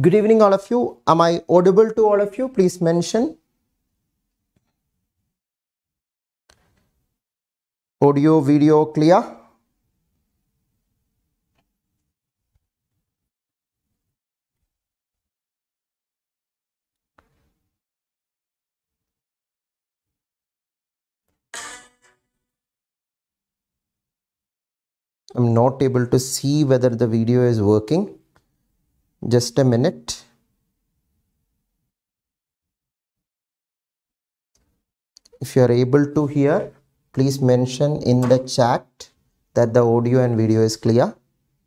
Good evening, all of you. Am I audible to all of you? Please mention. Audio, video clear? I'm not able to see whether the video is working. Just a minute. If you are able to hear, please mention in the chat that the audio and video is clear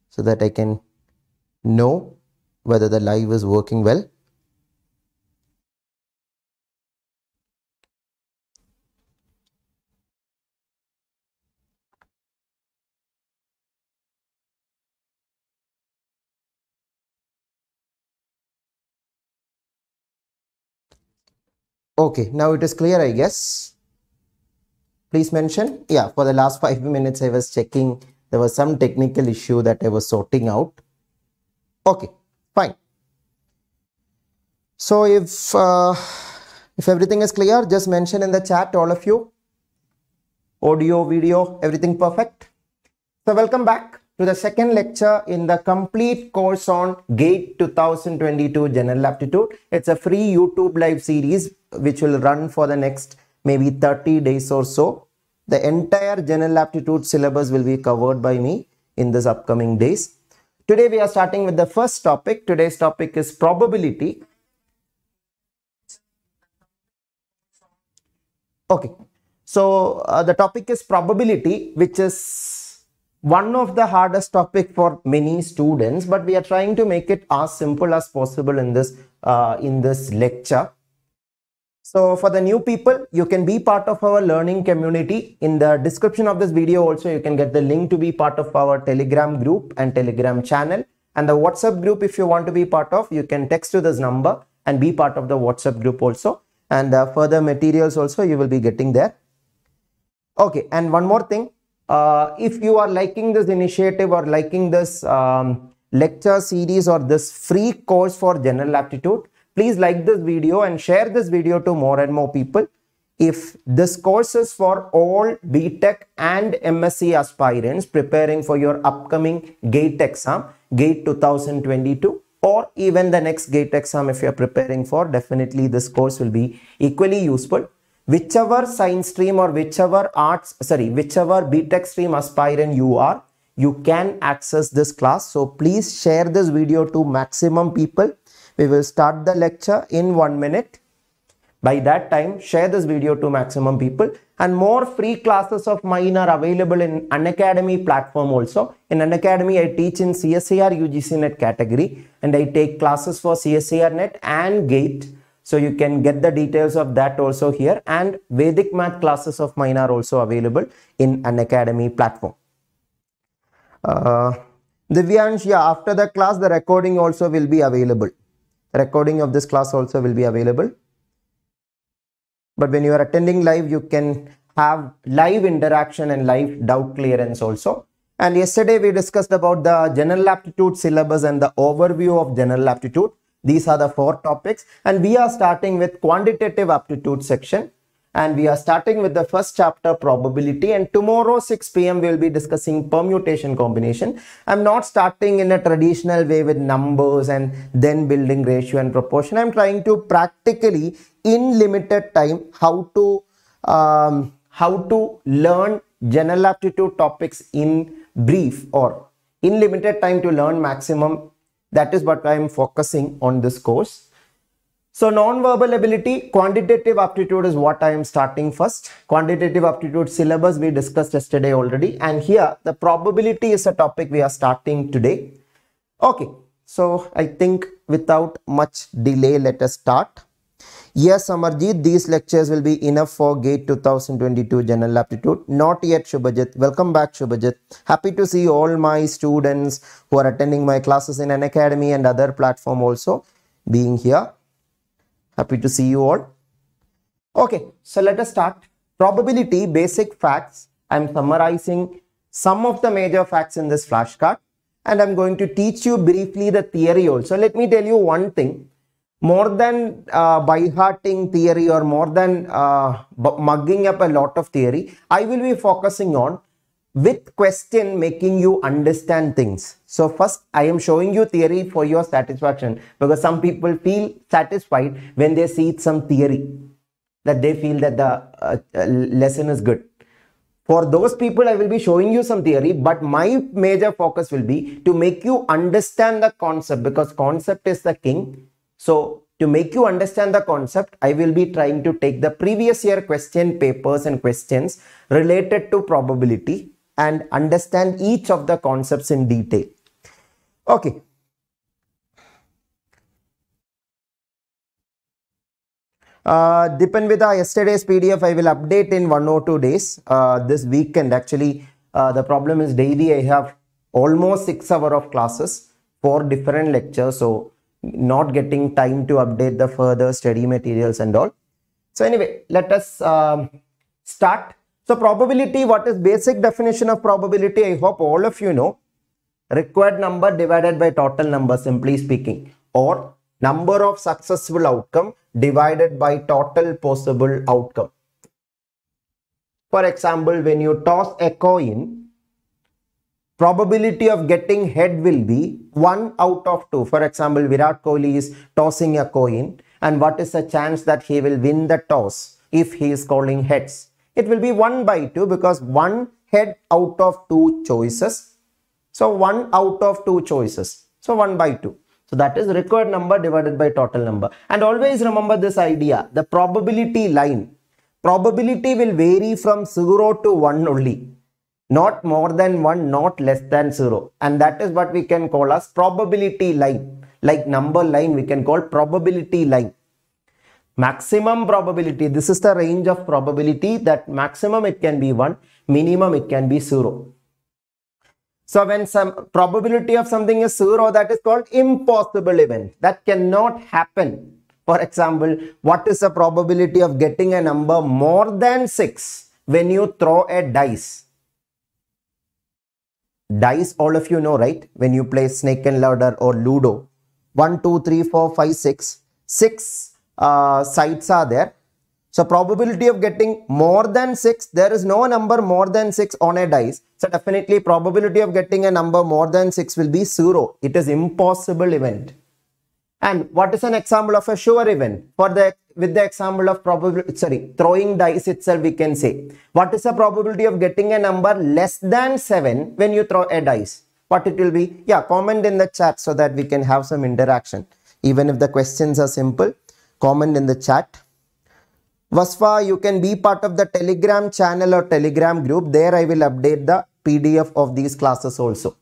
so that I can know whether the live is working well. Okay, now it is clear, I guess. Please mention. Yeah, for the last five minutes, I was checking. There was some technical issue that I was sorting out. Okay, fine. So if uh, if everything is clear, just mention in the chat, all of you. Audio, video, everything perfect. So welcome back to the second lecture in the complete course on GATE 2022 General Aptitude. It's a free YouTube live series which will run for the next maybe 30 days or so. The entire General Aptitude syllabus will be covered by me in this upcoming days. Today we are starting with the first topic. Today's topic is probability. Okay, so uh, the topic is probability, which is one of the hardest topic for many students, but we are trying to make it as simple as possible in this uh, in this lecture. So for the new people, you can be part of our learning community. In the description of this video also, you can get the link to be part of our Telegram group and Telegram channel. And the WhatsApp group, if you want to be part of, you can text to this number and be part of the WhatsApp group also. And uh, further materials also you will be getting there. Okay, and one more thing. Uh, if you are liking this initiative or liking this um, lecture series or this free course for general aptitude, please like this video and share this video to more and more people. If this course is for all BTech and MSc aspirants preparing for your upcoming GATE exam, GATE 2022, or even the next GATE exam if you are preparing for, definitely this course will be equally useful. Whichever science stream or whichever arts, sorry, whichever BTech stream aspirant you are, you can access this class. So please share this video to maximum people we will start the lecture in one minute. By that time, share this video to maximum people and more free classes of mine are available in Unacademy platform also. In Unacademy, I teach in CSIR UGC NET category and I take classes for CSIR NET and GATE. So you can get the details of that also here and Vedic math classes of mine are also available in Unacademy platform. Uh, Divyansh, yeah, after the class, the recording also will be available recording of this class also will be available. But when you are attending live you can have live interaction and live doubt clearance also. And yesterday we discussed about the general aptitude syllabus and the overview of general aptitude. These are the four topics. And we are starting with quantitative aptitude section and we are starting with the first chapter probability. And tomorrow 6 pm we will be discussing permutation combination. I'm not starting in a traditional way with numbers and then building ratio and proportion. I'm trying to practically in limited time how to um, how to learn general aptitude topics in brief or in limited time to learn maximum. That is what i am focusing on this course so non-verbal ability, quantitative aptitude is what I am starting first. Quantitative aptitude syllabus we discussed yesterday already. And here the probability is a topic we are starting today. Okay, so I think without much delay, let us start. Yes, Amarjit, these lectures will be enough for GATE 2022 General Aptitude. Not yet, Shubhajit. Welcome back, Shubhajit. Happy to see all my students who are attending my classes in Unacademy and other platform also being here. Happy to see you all. Okay, so let us start. Probability, basic facts. I'm summarizing some of the major facts in this flashcard. and I'm going to teach you briefly the theory also. Let me tell you one thing. More than uh, by-hearting theory or more than uh, mugging up a lot of theory, I will be focusing on with question making you understand things. So first I am showing you theory for your satisfaction because some people feel satisfied when they see some theory that they feel that the uh, uh, lesson is good. For those people, I will be showing you some theory, but my major focus will be to make you understand the concept because concept is the king. So to make you understand the concept, I will be trying to take the previous year question papers and questions related to probability and understand each of the concepts in detail. Okay. Uh, Dipanvida, yesterday's PDF I will update in one or two days. Uh, this weekend actually, uh, the problem is daily I have almost six hour of classes, for different lectures. So not getting time to update the further study materials and all. So anyway, let us um, start so probability, what is basic definition of probability? I hope all of you know. Required number divided by total number, simply speaking. Or number of successful outcome divided by total possible outcome. For example, when you toss a coin, probability of getting head will be 1 out of 2. For example, Virat Kohli is tossing a coin and what is the chance that he will win the toss if he is calling heads? It will be 1 by 2 because one head out of two choices. So 1 out of two choices. So 1 by 2. So that is required number divided by total number. And always remember this idea, the probability line. Probability will vary from 0 to 1 only. Not more than 1, not less than 0. And that is what we can call as probability line. Like number line we can call probability line maximum probability this is the range of probability that maximum it can be 1 minimum it can be 0 so when some probability of something is 0 that is called impossible event. That cannot happen. For example what is the probability of getting a number more than 6 when you throw a dice? Dice all of you know right? When you play snake and ladder or ludo. 1 2 3 4 5 6 6 uh, sides are there. So probability of getting more than 6, there is no number more than 6 on a dice. So definitely probability of getting a number more than 6 will be 0. It is impossible event. And what is an example of a sure event? For the with the example of probability, sorry, throwing dice itself, we can say, what is the probability of getting a number less than 7 when you throw a dice? What it will be? Yeah, comment in the chat so that we can have some interaction. Even if the questions are simple, comment in the chat. Vasfa, you can be part of the telegram channel or telegram group. There I will update the PDF of these classes also.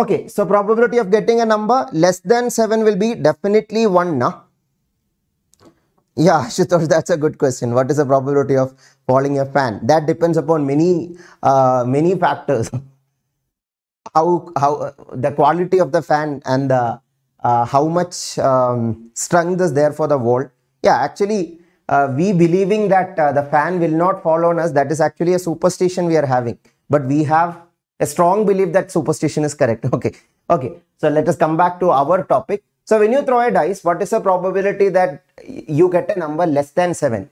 Okay, so probability of getting a number less than 7 will be definitely 1 now. Yeah, Ashutosh, that's a good question. What is the probability of falling a fan? That depends upon many, uh, many factors. how, how the quality of the fan and the, uh, how much um, strength is there for the wall. Yeah, actually, uh, we believing that uh, the fan will not fall on us, that is actually a superstition we are having. But we have a strong belief that superstition is correct. Okay. Okay. So let us come back to our topic. So when you throw a dice, what is the probability that you get a number less than 7?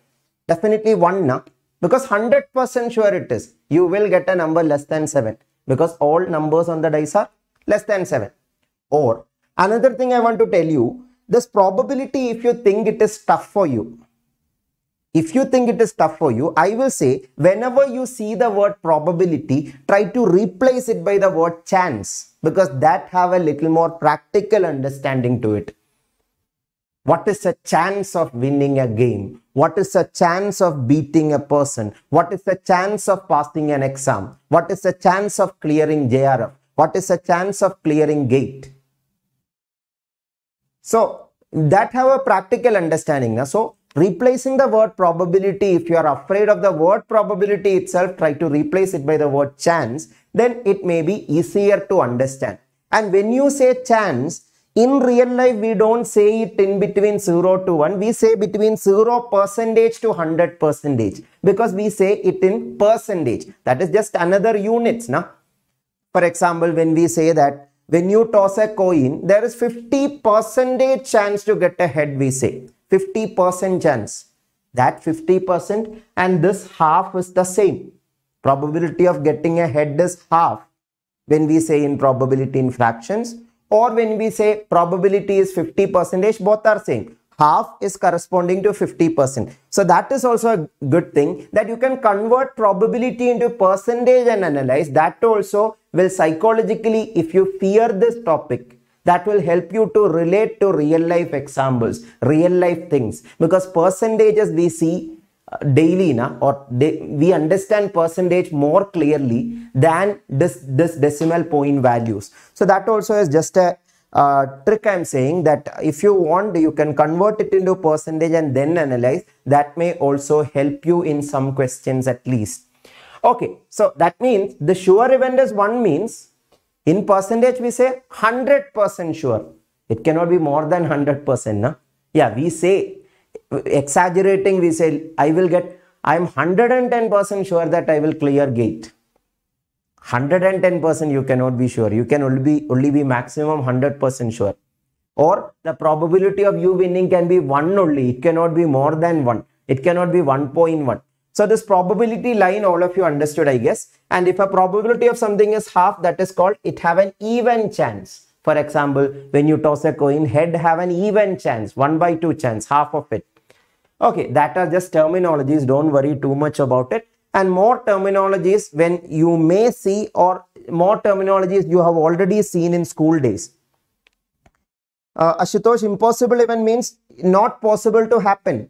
Definitely 1 na? Because 100% sure it is. You will get a number less than 7. Because all numbers on the dice are less than 7. Or another thing I want to tell you, this probability if you think it is tough for you, if you think it is tough for you, I will say whenever you see the word probability, try to replace it by the word chance because that have a little more practical understanding to it. What is the chance of winning a game? What is the chance of beating a person? What is the chance of passing an exam? What is the chance of clearing JRF? What is the chance of clearing gate? So that have a practical understanding. So replacing the word probability, if you are afraid of the word probability itself, try to replace it by the word chance, then it may be easier to understand. And when you say chance, in real life, we don't say it in between 0 to 1. We say between 0 percentage to 100 percentage because we say it in percentage. That is just another units. Now, for example, when we say that when you toss a coin, there is 50 percentage chance to get a head, we say. 50% chance. That 50% and this half is the same. Probability of getting a head is half when we say in probability in fractions or when we say probability is 50 percentage, both are same. Half is corresponding to 50%. So that is also a good thing that you can convert probability into percentage and analyze. That also will psychologically, if you fear this topic, that will help you to relate to real life examples, real life things. Because percentages we see uh, daily na, or we understand percentage more clearly than this, this decimal point values. So that also is just a uh, trick I'm saying that if you want, you can convert it into percentage and then analyze. That may also help you in some questions at least. Okay, so that means the sure event is 1 means in percentage, we say 100% sure. It cannot be more than 100%. Na? Yeah, we say, exaggerating, we say, I will get, I am 110% sure that I will clear gate. 110% you cannot be sure. You can only be, only be maximum 100% sure. Or the probability of you winning can be 1 only. It cannot be more than 1. It cannot be 1.1. So this probability line all of you understood I guess and if a probability of something is half that is called it have an even chance. For example when you toss a coin head have an even chance 1 by 2 chance half of it. Okay that are just terminologies don't worry too much about it and more terminologies when you may see or more terminologies you have already seen in school days. Uh, Ashutosh impossible event means not possible to happen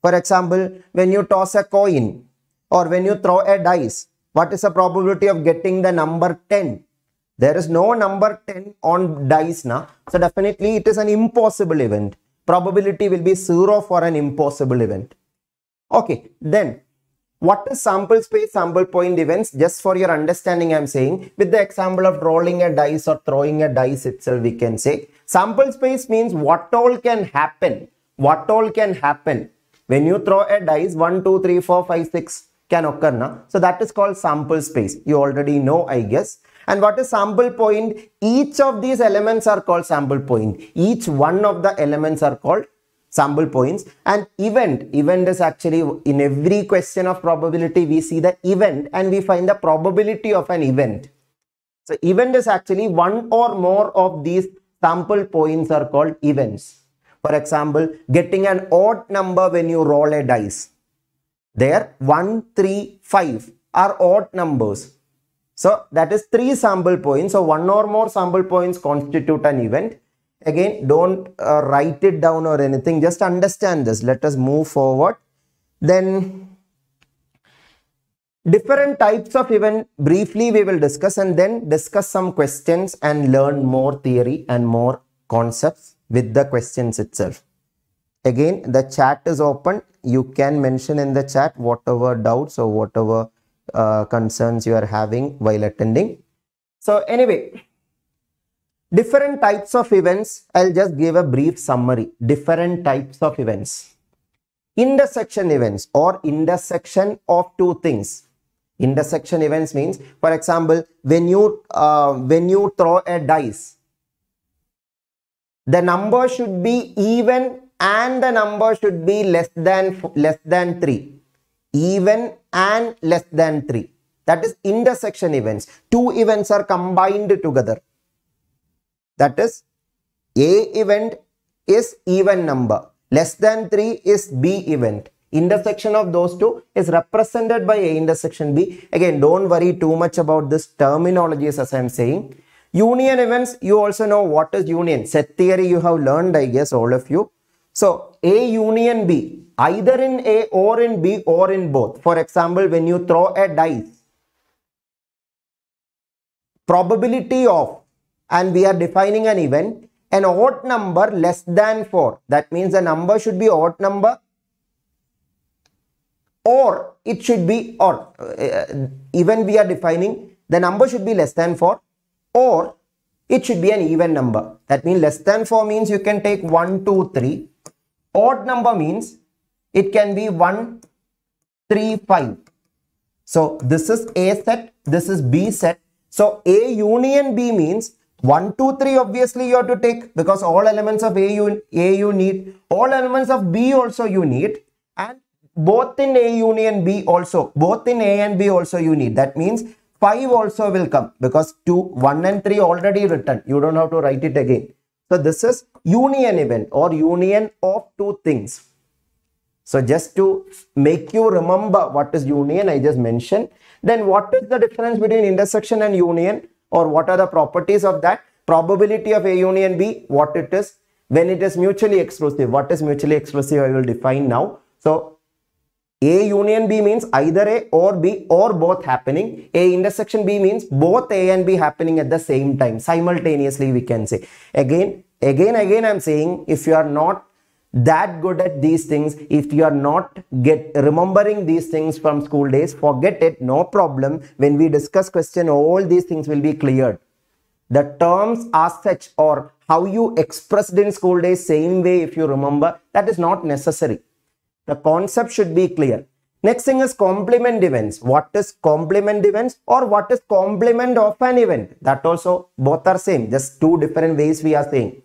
for example, when you toss a coin or when you throw a dice, what is the probability of getting the number 10? There is no number 10 on dice now. So definitely it is an impossible event. Probability will be 0 for an impossible event. Okay, then what is sample space, sample point events? Just for your understanding, I'm saying with the example of rolling a dice or throwing a dice itself, we can say sample space means what all can happen. What all can happen when you throw a dice, 1, 2, 3, 4, 5, 6 can occur. Na? So that is called sample space. You already know, I guess. And what is sample point? Each of these elements are called sample point. Each one of the elements are called sample points. And event, event is actually in every question of probability, we see the event and we find the probability of an event. So event is actually one or more of these sample points are called events. For example, getting an odd number when you roll a dice. There, 1, 3, 5 are odd numbers. So that is three sample points. So one or more sample points constitute an event. Again, don't uh, write it down or anything. Just understand this. Let us move forward. Then different types of event briefly we will discuss and then discuss some questions and learn more theory and more concepts with the questions itself. Again, the chat is open. You can mention in the chat whatever doubts or whatever uh, concerns you are having while attending. So anyway, different types of events. I'll just give a brief summary. Different types of events. Intersection events or intersection of two things. Intersection events means, for example, when you uh, when you throw a dice, the number should be even and the number should be less than less than 3 even and less than 3 that is intersection events. Two events are combined together. That is a event is even number. Less than 3 is b event. Intersection of those two is represented by a intersection b. Again don't worry too much about this terminologies as i'm saying Union events, you also know what is union. Set theory you have learned, I guess, all of you. So, A union B, either in A or in B or in both. For example, when you throw a dice, probability of, and we are defining an event, an odd number less than 4. That means the number should be odd number or it should be or uh, even we are defining the number should be less than 4 or it should be an even number. That means less than 4 means you can take 1, 2, 3. Odd number means it can be 1, 3, 5. So this is A set, this is B set. So A union B means 1, 2, 3 obviously you have to take because all elements of A you, A you need. All elements of B also you need and both in A union B also, both in A and B also you need. That means 5 also will come because 2, 1 and 3 already written. You don't have to write it again. So this is union event or union of two things. So just to make you remember what is union, I just mentioned. Then what is the difference between intersection and union or what are the properties of that? Probability of A union B, what it is. When it is mutually exclusive, what is mutually exclusive I will define now. So a union B means either A or B or both happening. A intersection B means both A and B happening at the same time. Simultaneously we can say. Again, again, again I'm saying if you are not that good at these things, if you are not get remembering these things from school days, forget it, no problem. When we discuss question, all these things will be cleared. The terms as such or how you expressed in school days, same way if you remember, that is not necessary the concept should be clear. Next thing is complement events. What is complement events or what is complement of an event? That also both are same. Just two different ways we are saying.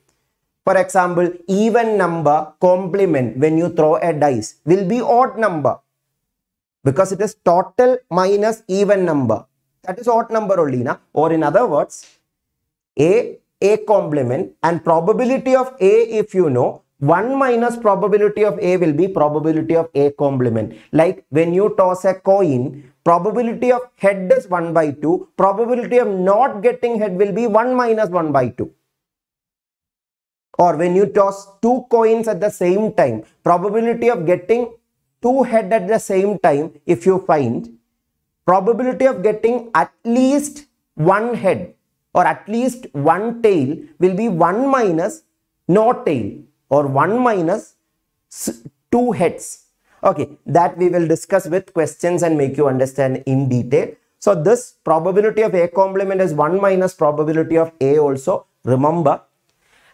For example, even number complement when you throw a dice will be odd number because it is total minus even number. That is odd number only. Na? Or in other words, A, A complement and probability of A if you know 1 minus probability of A will be probability of A complement. Like when you toss a coin, probability of head is 1 by 2. Probability of not getting head will be 1 minus 1 by 2. Or when you toss two coins at the same time, probability of getting two head at the same time, if you find, probability of getting at least one head or at least one tail will be 1 minus no tail or 1 minus 2 heads. Okay, that we will discuss with questions and make you understand in detail. So this probability of A complement is 1 minus probability of A also, remember.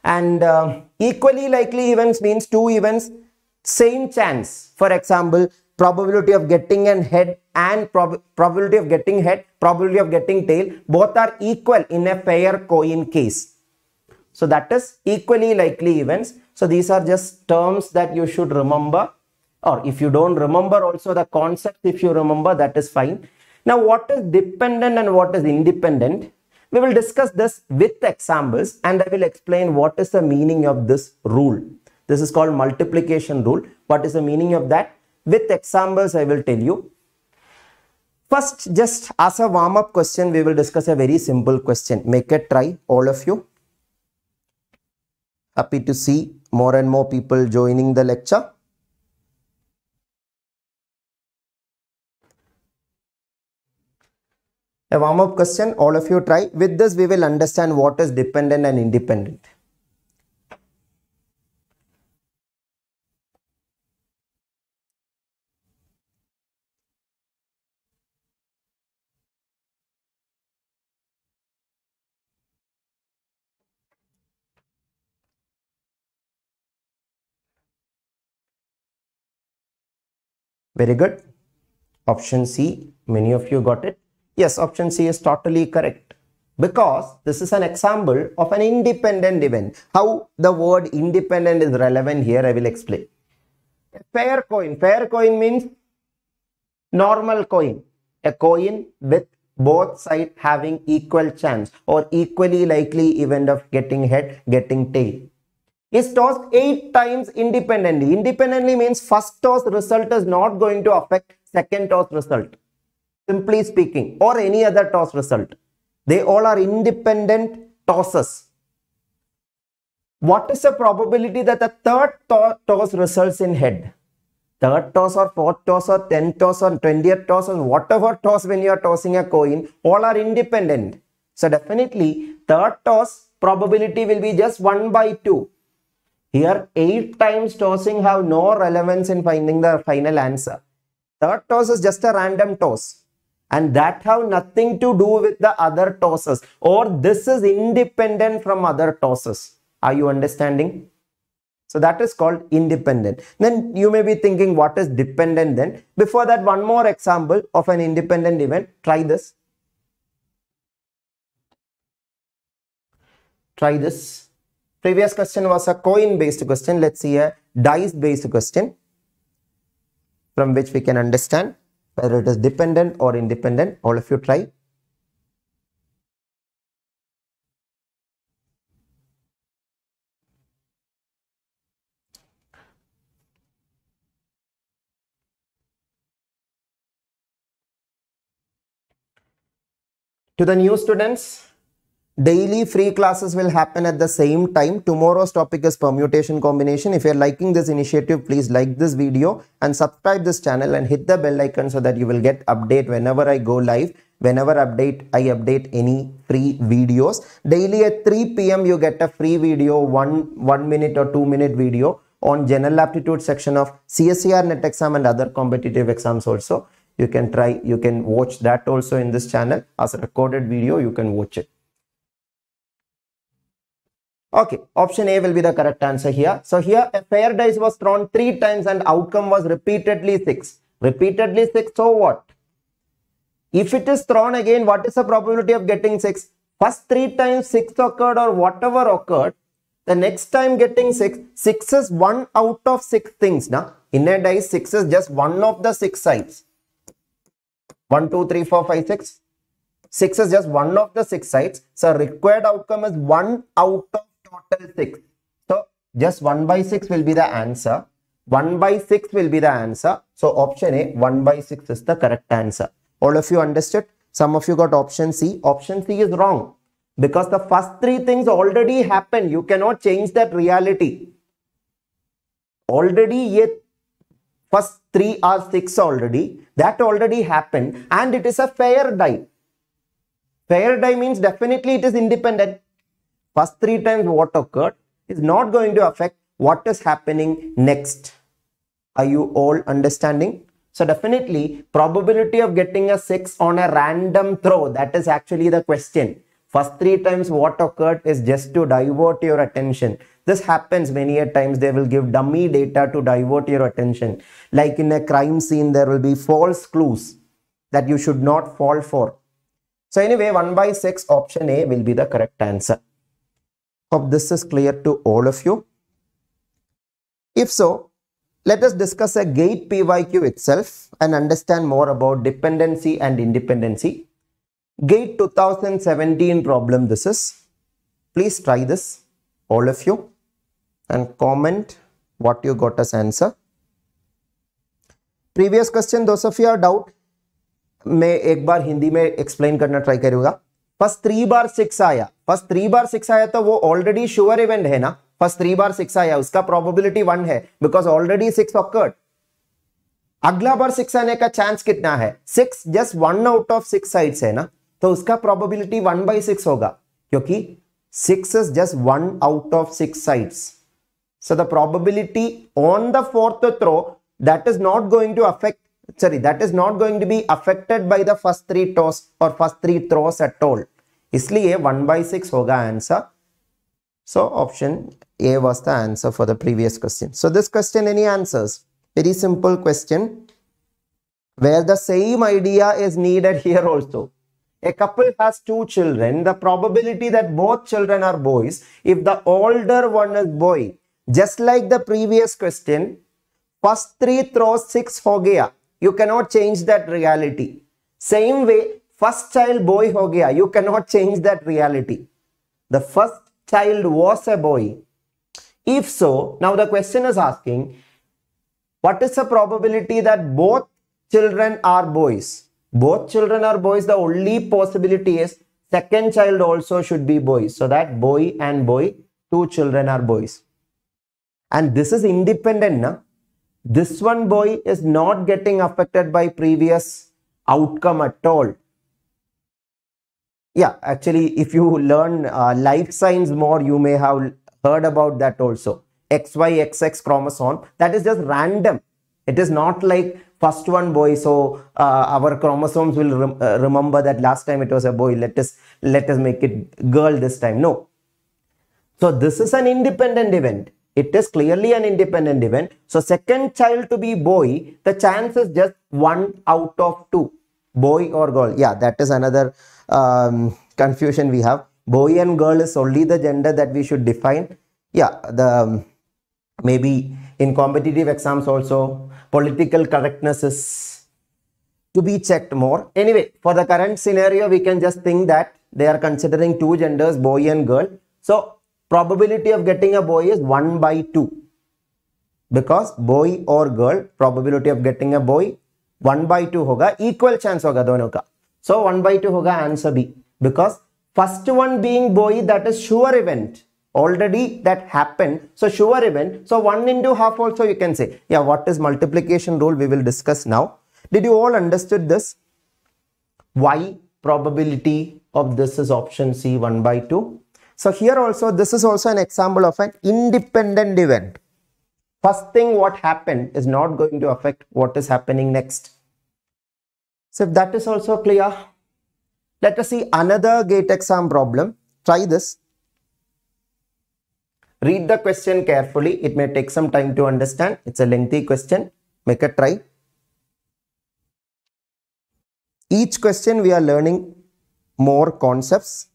And uh, equally likely events means two events, same chance. For example, probability of getting an head and prob probability of getting head, probability of getting tail, both are equal in a fair coin case. So that is equally likely events. So these are just terms that you should remember or if you don't remember also the concept if you remember that is fine. Now what is dependent and what is independent? We will discuss this with examples and I will explain what is the meaning of this rule. This is called multiplication rule. What is the meaning of that? With examples I will tell you. First just as a warm-up question we will discuss a very simple question. Make a try all of you. Happy to see more and more people joining the lecture. A warm-up question, all of you try. With this, we will understand what is dependent and independent. Very good. Option C, many of you got it. Yes, option C is totally correct because this is an example of an independent event. How the word independent is relevant here, I will explain. Fair coin. Fair coin means normal coin. A coin with both sides having equal chance or equally likely event of getting head, getting tail is tossed eight times independently. Independently means first toss result is not going to affect second toss result. Simply speaking, or any other toss result. They all are independent tosses. What is the probability that the third to toss results in head? Third toss or fourth toss or tenth toss or twentieth toss or whatever toss when you are tossing a coin, all are independent. So definitely third toss probability will be just 1 by 2 here, 8 times tossing have no relevance in finding the final answer. Third toss is just a random toss. And that have nothing to do with the other tosses or this is independent from other tosses. Are you understanding? So that is called independent. Then you may be thinking what is dependent then. Before that one more example of an independent event. Try this. Try this. Previous question was a coin based question. Let's see a dice based question from which we can understand whether it is dependent or independent. All of you try. To the new students, daily free classes will happen at the same time. Tomorrow's topic is permutation combination. If you're liking this initiative please like this video and subscribe this channel and hit the bell icon so that you will get update whenever i go live whenever update i update any free videos. Daily at 3 pm you get a free video one one minute or two minute video on general aptitude section of csir net exam and other competitive exams also. You can try you can watch that also in this channel. As a recorded video you can watch it Okay, option A will be the correct answer here. So here a fair dice was thrown three times and outcome was repeatedly six. Repeatedly six, so what? If it is thrown again, what is the probability of getting six? First three times six occurred or whatever occurred, the next time getting six, six is one out of six things. Now, in a dice, six is just one of the six sides. One, two, three, four, five, six. Six is just one of the six sides. So required outcome is one out of total 6. So just 1 by 6 will be the answer. 1 by 6 will be the answer. So option A 1 by 6 is the correct answer. All of you understood? Some of you got option C. Option C is wrong because the first three things already happened. You cannot change that reality. Already yet first three are six already. That already happened and it is a fair die. Fair die means definitely it is independent first three times what occurred is not going to affect what is happening next. Are you all understanding? So definitely probability of getting a 6 on a random throw that is actually the question. First three times what occurred is just to divert your attention. This happens many a times they will give dummy data to divert your attention. Like in a crime scene there will be false clues that you should not fall for. So anyway 1 by 6 option A will be the correct answer. Hope this is clear to all of you. If so, let us discuss a gate PYQ itself and understand more about dependency and independency. Gate 2017 problem this is. Please try this, all of you, and comment what you got as answer. Previous question, those of you are doubt, मैं एक बार हिंदी में explain करना try करूंगा first three बार six आया। First three बार six आया तो वो ऑलरेडी श्योर इवेंट है ना? फ़र्स्ट थ्री बार सिक्स आया, उसका प्रोबेबिलिटी वन है बिकॉज़ ऑलरेडी सिक्स ऑकर्ड अगला बार सिक्स आने का चांस कितना है? Six just one out of six sides है ना? तो उसका प्रोबेबिलिटी वन बाई सिक्स होगा, क्योंकि six is just one out of six sides so the probability on the fourth throw, that is not going to affect sorry, that is not going to be affected by the first three toss or first three throws at all. Isliye 1 by 6 hoga answer. So option A was the answer for the previous question. So this question any answers? Very simple question where the same idea is needed here also. A couple has two children. The probability that both children are boys, if the older one is boy, just like the previous question, first three throws six ho gaya. You cannot change that reality. Same way, first child boy ho gaya. You cannot change that reality. The first child was a boy. If so, now the question is asking, what is the probability that both children are boys? Both children are boys. The only possibility is second child also should be boys. So that boy and boy, two children are boys. And this is independent. Na? This one boy is not getting affected by previous outcome at all. Yeah, actually, if you learn uh, life science more, you may have heard about that also. XY, XX chromosome, that is just random. It is not like first one boy so uh, our chromosomes will rem- uh, remember that last time it was a boy let us let us make it girl this time no so this is an independent event it is clearly an independent event. So second child to be boy the chance is just one out of two. Boy or girl. Yeah that is another um, confusion we have. Boy and girl is only the gender that we should define. Yeah the um, maybe in competitive exams also political correctness is to be checked more. Anyway for the current scenario we can just think that they are considering two genders boy and girl. So probability of getting a boy is 1 by 2 because boy or girl probability of getting a boy 1 by 2 होगा equal chance होगा दोनों का so 1 by 2 होगा answer B because first one being boy that is sure event already that happened so sure event so 1 into half also you can say yeah what is multiplication rule we will discuss now did you all understood this why probability of this is option c 1 by 2 so here also this is also an example of an independent event first thing what happened is not going to affect what is happening next so if that is also clear let us see another gate exam problem try this Read the question carefully. It may take some time to understand. It's a lengthy question. Make a try. Each question we are learning more concepts.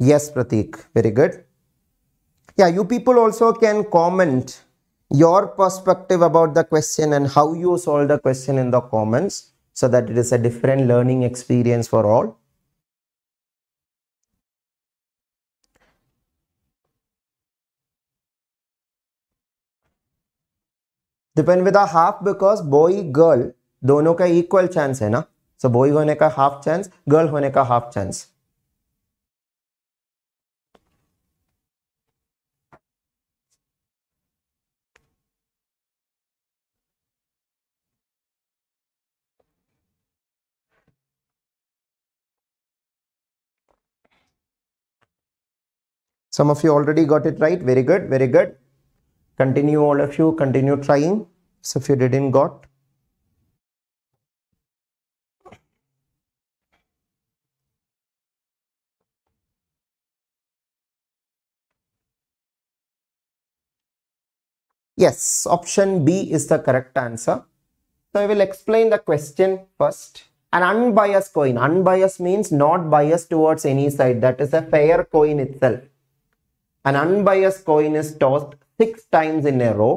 Yes, Pratik. Very good yeah you people also can comment your perspective about the question and how you solve the question in the comments so that it is a different learning experience for all depend with half because boy girl दोनों का equal chance है ना सो so boy होने का half chance girl होने का half chance Some of you already got it right. Very good. Very good. Continue all of you. Continue trying. So if you didn't got. Yes, option B is the correct answer. So I will explain the question first. An unbiased coin. Unbiased means not biased towards any side. That is a fair coin itself an unbiased coin is tossed six times in a row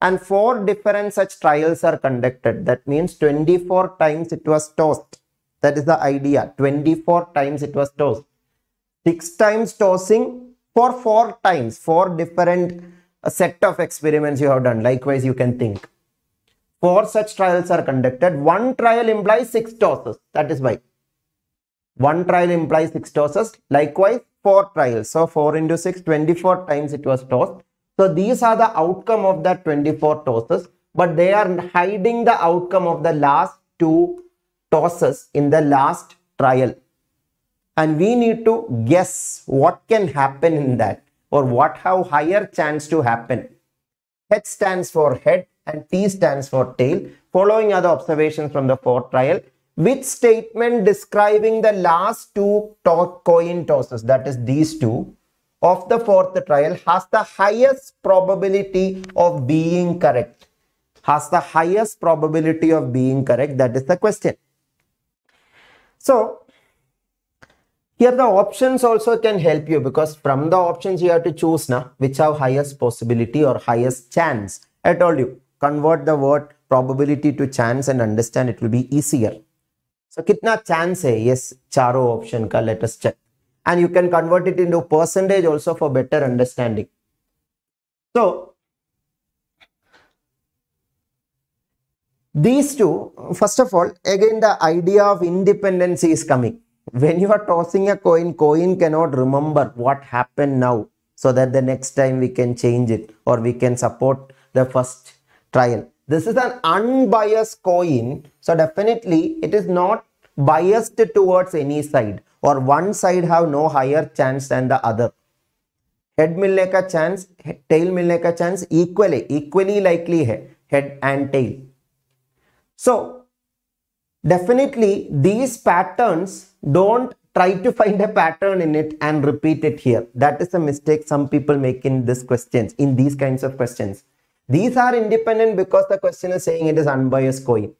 and four different such trials are conducted. That means 24 times it was tossed. That is the idea. 24 times it was tossed. Six times tossing for four times, four different uh, set of experiments you have done. Likewise, you can think. Four such trials are conducted. One trial implies six tosses. That is why. One trial implies six tosses. Likewise, 4 trials. So 4 into 6, 24 times it was tossed. So these are the outcome of that 24 tosses, but they are hiding the outcome of the last two tosses in the last trial. And we need to guess what can happen in that or what have higher chance to happen. H stands for head and T stands for tail. Following other observations from the fourth trial, which statement describing the last two to coin tosses, that is these two, of the fourth trial has the highest probability of being correct? Has the highest probability of being correct? That is the question. So, here the options also can help you because from the options you have to choose now which have highest possibility or highest chance. I told you, convert the word probability to chance and understand it will be easier. So kitna chance hai? Yes, charo option ka let us check. And you can convert it into percentage also for better understanding. So these two, first of all, again the idea of independence is coming. When you are tossing a coin, coin cannot remember what happened now so that the next time we can change it or we can support the first trial. This is an unbiased coin. So definitely it is not biased towards any side or one side have no higher chance than the other. Head milne ka chance, tail milne ka chance equal equally likely hai head and tail. So definitely these patterns don't try to find a pattern in it and repeat it here. That is a mistake some people make in this questions, in these kinds of questions. These are independent because the question is saying it is unbiased coin.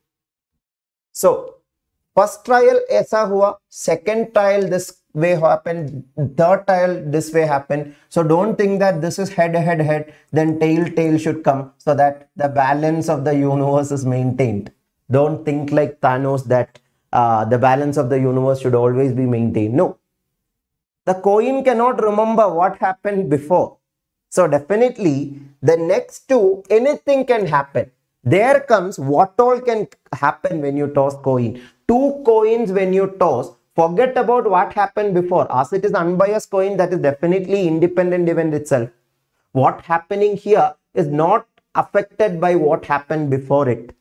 So first trial aisa hua, second trial this way happened, third trial this way happened. So don't think that this is head, head, head, then tail, tail should come so that the balance of the universe is maintained. Don't think like Thanos that uh, the balance of the universe should always be maintained. No. The coin cannot remember what happened before. So definitely the next two, anything can happen. There comes what all can happen when you toss coin. Two coins when you toss, forget about what happened before. As it is unbiased coin, that is definitely independent event itself. What happening here is not affected by what happened before it.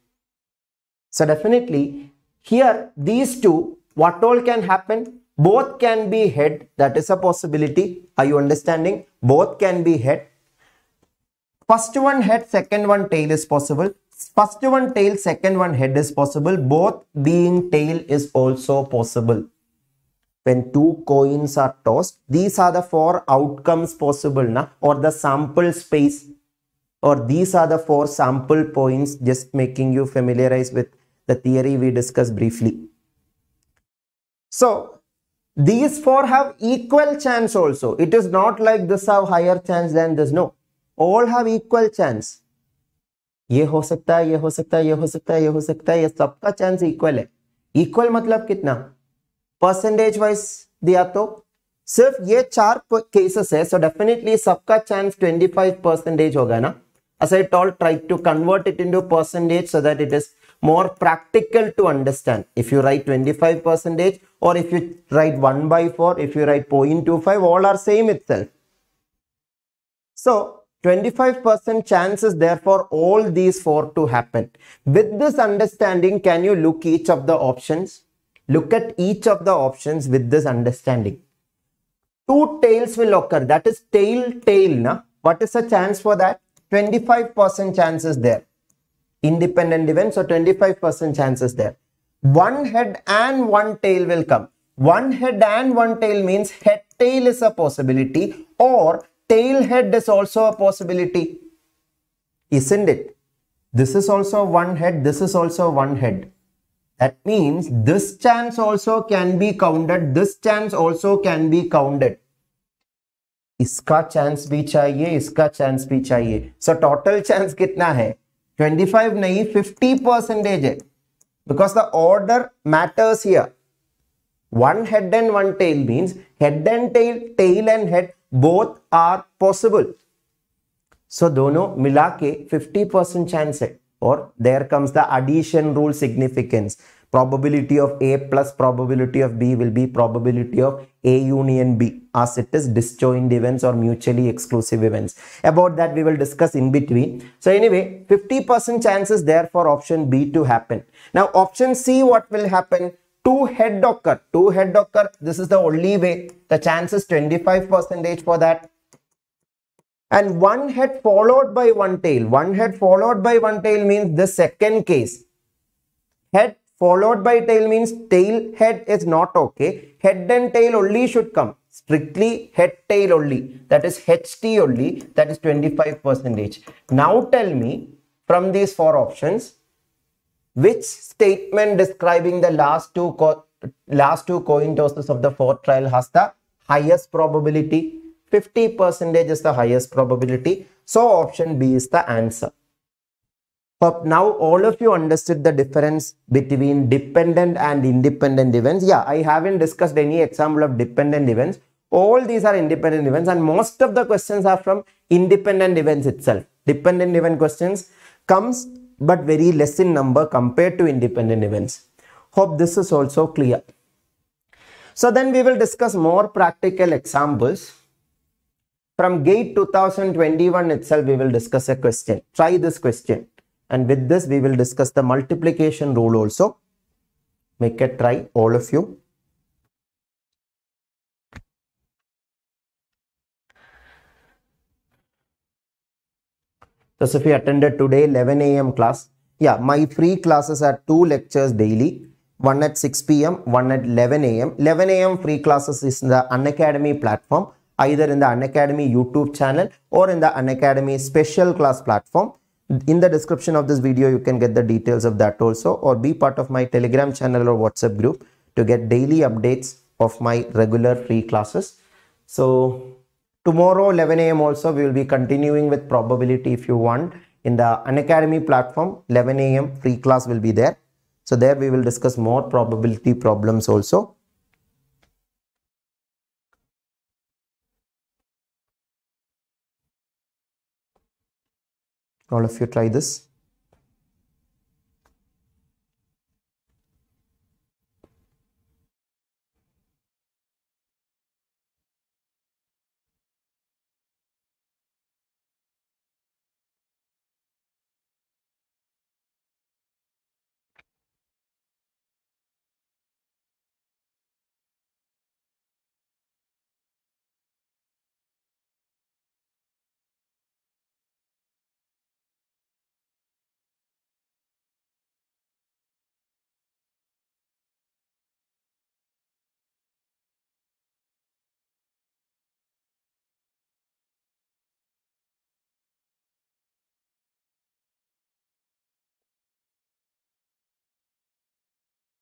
So definitely here these two, what all can happen? Both can be head, that is a possibility. Are you understanding? Both can be head. First one head, second one tail is possible. First one tail, second one head is possible. Both being tail is also possible. When two coins are tossed, these are the four outcomes possible na? or the sample space or these are the four sample points just making you familiarize with the theory we discussed briefly. So these four have equal chance also. It is not like this have higher chance than this. No. All have equal chance. ये हो सकता है, ये हो सकता है, ये हो सकता है, ये हो सकता है, ये सबका चांस इक्वल है। इक्वल मतलब कितना? परसेंटेज वाइज दिया तो सिर्फ़ ये चार केसेस है सो डेफिनेटली सबका चांस 25 परसेंटेज होगा ना। असर toll try to convert it into percentage so that it is more practical to understand. If you write 25 percentage or if you write 1 by 4, if you write 0.25, all are same itself. So 25% chance is there all these four to happen. With this understanding, can you look each of the options? Look at each of the options with this understanding. Two tails will occur. That is tail, tail. Na? What is the chance for that? 25% chances there Independent event, so 25% chances there. One head and one tail will come. One head and one tail means head tail is a possibility or tail head is also a possibility. Isn't it? This is also one head, this is also one head. That means this chance also can be counted, this chance also can be counted. इसका chance भी चाहिए इसका chance भी चाहिए so total chance कितना है 25 नहीं 50 percentage है. Because the order matters here one head and one tail means head and tail tail and head both are possible so दोनों मिला के फिफ्टी परसेंट चांस है. और there comes the addition rule significance probability of A plus probability of B will be probability of A union B as it is disjoint events or mutually exclusive events. About that we will discuss in between. So anyway, 50% chances there for option B to happen. Now option C what will happen? Two head occur. Two head occur. This is the only way. The chance is 25 percentage for that. And one head followed by one tail. One head followed by one tail means the second case. Head followed by tail means tail head is not okay. Head and tail only should come. Strictly head tail only. That is HT only. That is 25 percentage. Now tell me from these four options, which statement describing the last two last two coin tosses of the fourth trial has the highest probability? 50 percentage is the highest probability. So option B is the answer. Hope now all of you understood the difference between dependent and independent events. Yeah, I haven't discussed any example of dependent events. All these are independent events and most of the questions are from independent events itself. Dependent event questions comes but very less in number compared to independent events. Hope this is also clear. So then we will discuss more practical examples. From GATE 2021 itself, we will discuss a question. Try this question. And with this, we will discuss the multiplication rule also. Make a try, all of you. So if you attended today 11 a.m. class, yeah, my free classes are two lectures daily, one at 6 p.m., one at 11 a.m. 11 a.m. free classes is in the Unacademy platform, either in the Unacademy YouTube channel or in the Unacademy special class platform. In the description of this video, you can get the details of that also or be part of my Telegram channel or WhatsApp group to get daily updates of my regular free classes. So Tomorrow 11 a.m. also we will be continuing with probability if you want. In the Unacademy platform 11 a.m. free class will be there. So there we will discuss more probability problems also. All of you try this.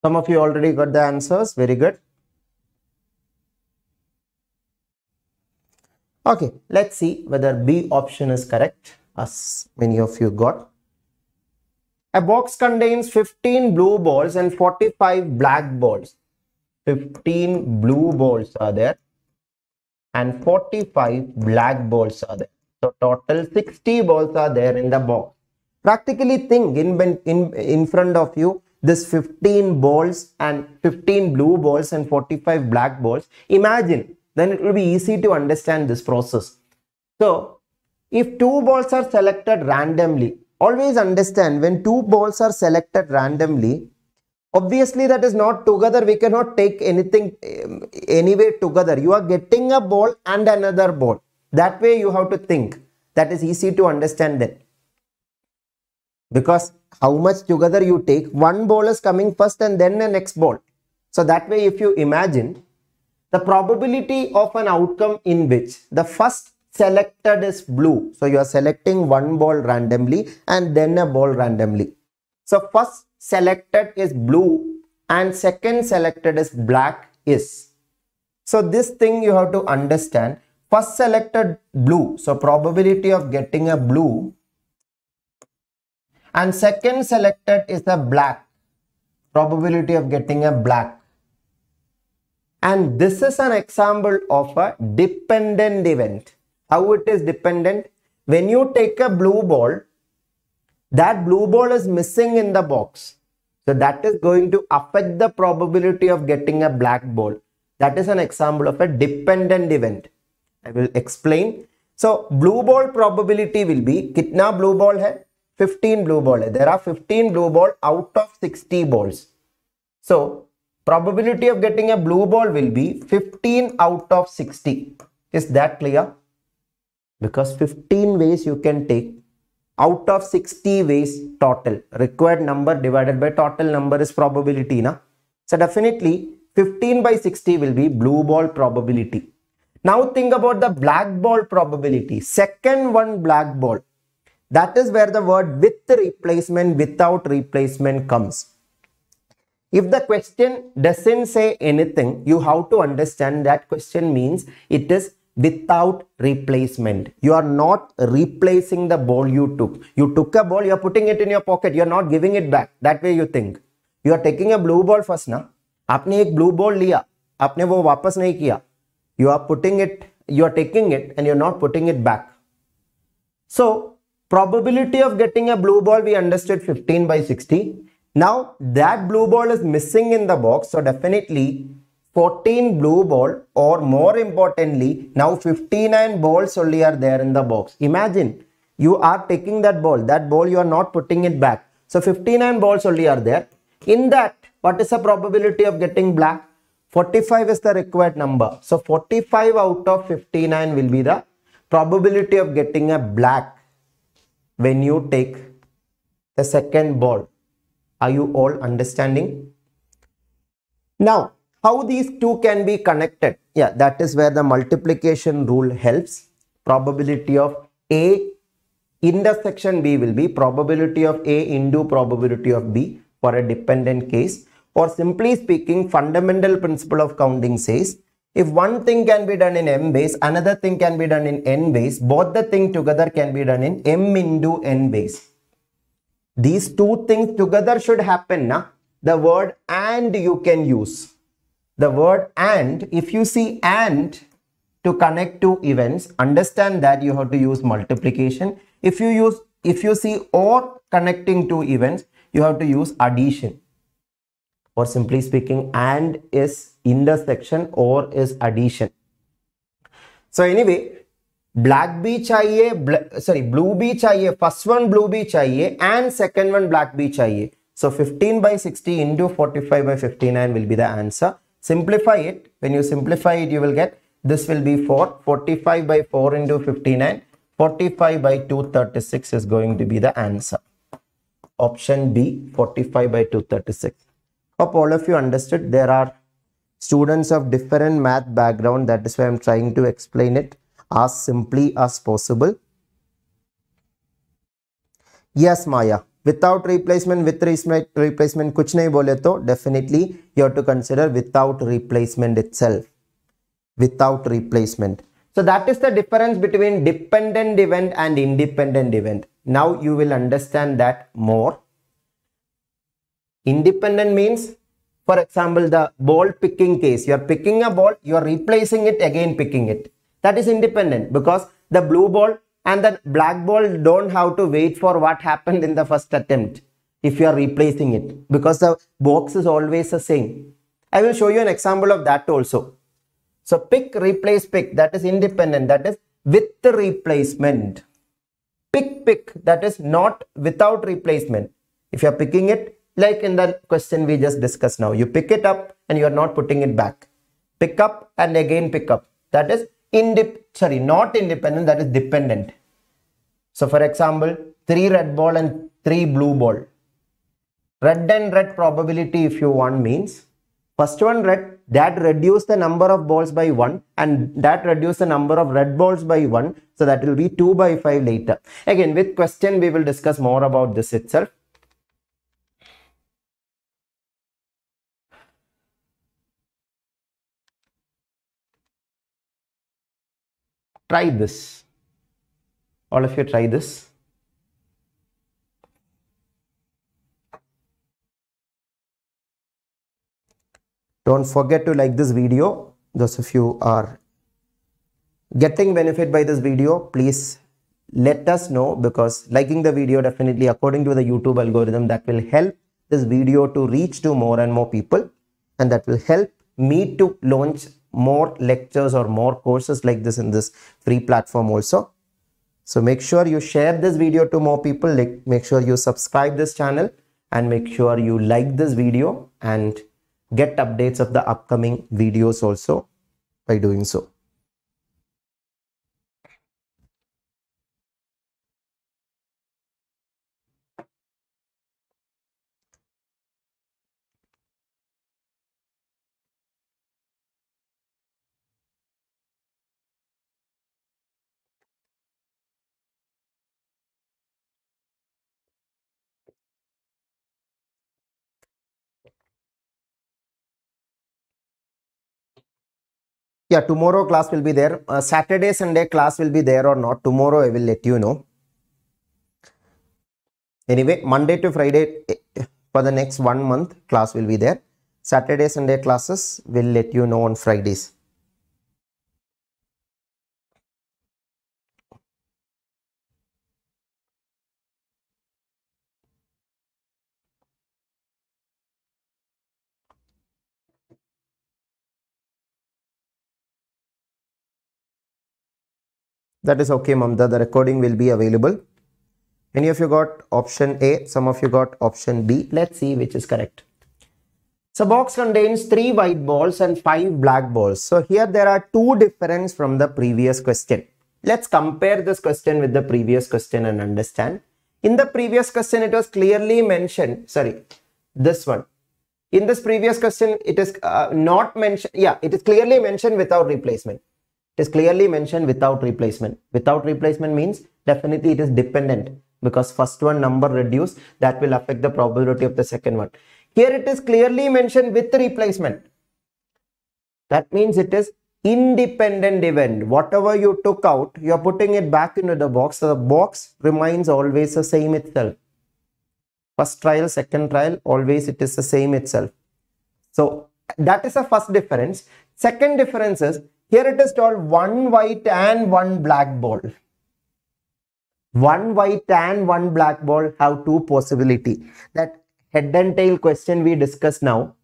Some of you already got the answers. Very good. Okay, let's see whether B option is correct as many of you got. A box contains 15 blue balls and 45 black balls. 15 blue balls are there and 45 black balls are there. So total 60 balls are there in the box. Practically think in, in, in front of you this 15 balls and 15 blue balls and 45 black balls, imagine, then it will be easy to understand this process. So, if two balls are selected randomly, always understand when two balls are selected randomly, obviously that is not together, we cannot take anything um, anyway together. You are getting a ball and another ball. That way you have to think. That is easy to understand then. Because how much together you take, one ball is coming first and then the next ball. So that way if you imagine, the probability of an outcome in which the first selected is blue. So you are selecting one ball randomly and then a ball randomly. So first selected is blue and second selected is black is. So this thing you have to understand. First selected blue. So probability of getting a blue and second selected is a black. Probability of getting a black. And this is an example of a dependent event. How it is dependent? When you take a blue ball that blue ball is missing in the box. So that is going to affect the probability of getting a black ball. That is an example of a dependent event. I will explain. So blue ball probability will be kitna blue ball hai 15 blue ball. There are 15 blue ball out of 60 balls. So probability of getting a blue ball will be 15 out of 60. Is that clear? Because 15 ways you can take out of 60 ways total. Required number divided by total number is probability. Na? So definitely 15 by 60 will be blue ball probability. Now think about the black ball probability. Second one black ball that is where the word with replacement, without replacement comes. If the question doesn't say anything, you have to understand that question means it is without replacement. You are not replacing the ball you took. You took a ball, you are putting it in your pocket. You are not giving it back. That way you think. You are taking a blue ball first na. आपने एक blue ball लिया आपने वो वापस नहीं किया You are putting it, you are taking it and you are not putting it back. So Probability of getting a blue ball, we understood 15 by 60. Now that blue ball is missing in the box. So definitely 14 blue ball or more importantly, now 59 balls only are there in the box. Imagine You are taking that ball. That ball you are not putting it back. So 59 balls only are there. In that, what is the probability of getting black? 45 is the required number. So 45 out of 59 will be the probability of getting a black when you take the second ball. Are you all understanding? Now, how these two can be connected? Yeah, that is where the multiplication rule helps. Probability of A intersection B will be probability of A into probability of B for a dependent case. Or simply speaking, fundamental principle of counting says, if one thing can be done in m base, another thing can be done in n base, both the thing together can be done in m into n base. These two things together should happen. Na? The word and you can use. The word and, if you see and to connect two events, understand that you have to use multiplication. If you use, if you see or connecting two events, you have to use addition or simply speaking and is intersection or is addition. So anyway chahiye bl sorry blue b chahiye first one blue b chahiye and second one black b chahiye so 15 by 60 into 45 by 59 will be the answer. Simplify it. When you simplify it you will get this will be 4 45 by 4 into 59 45 by 236 is going to be the answer. Option b 45 by 236 Hope all of you understood. There are students of different math background. That is why I'm trying to explain it as simply as possible. Yes, Maya. Without replacement, with replacement, kuch nahi bole to definitely you have to consider without replacement itself. Without replacement. So that is the difference between dependent event and independent event. Now you will understand that more. Independent means, for example, the ball picking case. You are picking a ball, you are replacing it, again picking it. That is independent because the blue ball and the black ball don't have to wait for what happened in the first attempt if you are replacing it because the box is always the same. I will show you an example of that also. So pick, replace, pick, that is independent, that is with the replacement. Pick, pick, that is not without replacement. If you are picking it, like in the question we just discussed now. You pick it up and you are not putting it back. Pick up and again pick up. That is indep sorry, not independent, that is dependent. So for example, three red ball and three blue ball. Red and red probability if you want means first one red that reduce the number of balls by 1 and that reduce the number of red balls by 1 so that will be 2 by 5 later again with question we will discuss more about this itself try this. All of you try this. Don't forget to like this video. Those of you are getting benefit by this video please let us know because liking the video definitely according to the youtube algorithm that will help this video to reach to more and more people and that will help me to launch more lectures or more courses like this in this free platform also. So make sure you share this video to more people. Like, make sure you subscribe this channel and make sure you like this video and get updates of the upcoming videos also by doing so. Yeah tomorrow class will be there. Uh, saturday sunday class will be there or not tomorrow i will let you know. Anyway monday to friday eh, for the next one month class will be there. Saturday sunday classes will let you know on fridays That is okay, Mamta. The recording will be available. Any of you got option A, some of you got option B. Let's see which is correct. So box contains three white balls and five black balls. So here there are two difference from the previous question. Let's compare this question with the previous question and understand. In the previous question, it was clearly mentioned, sorry, this one. In this previous question, it is uh, not mentioned, yeah, it is clearly mentioned without replacement. It is clearly mentioned without replacement. Without replacement means definitely it is dependent because first one number reduced that will affect the probability of the second one. Here it is clearly mentioned with replacement. That means it is independent event. Whatever you took out, you are putting it back into the box. So the box remains always the same itself. First trial, second trial, always it is the same itself. So that is the first difference. Second difference is here it is told one white and one black ball. One white and one black ball have two possibility. That head and tail question we discussed now.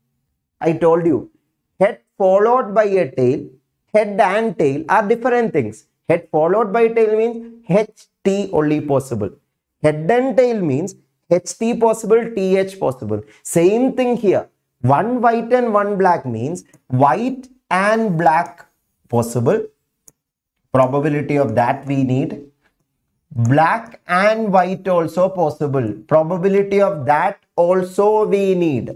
I told you head followed by a tail head and tail are different things. Head followed by tail means HT only possible. Head and tail means HT possible, TH possible. Same thing here. One white and one black means white and black possible. Probability of that we need. Black and white also possible. Probability of that also we need.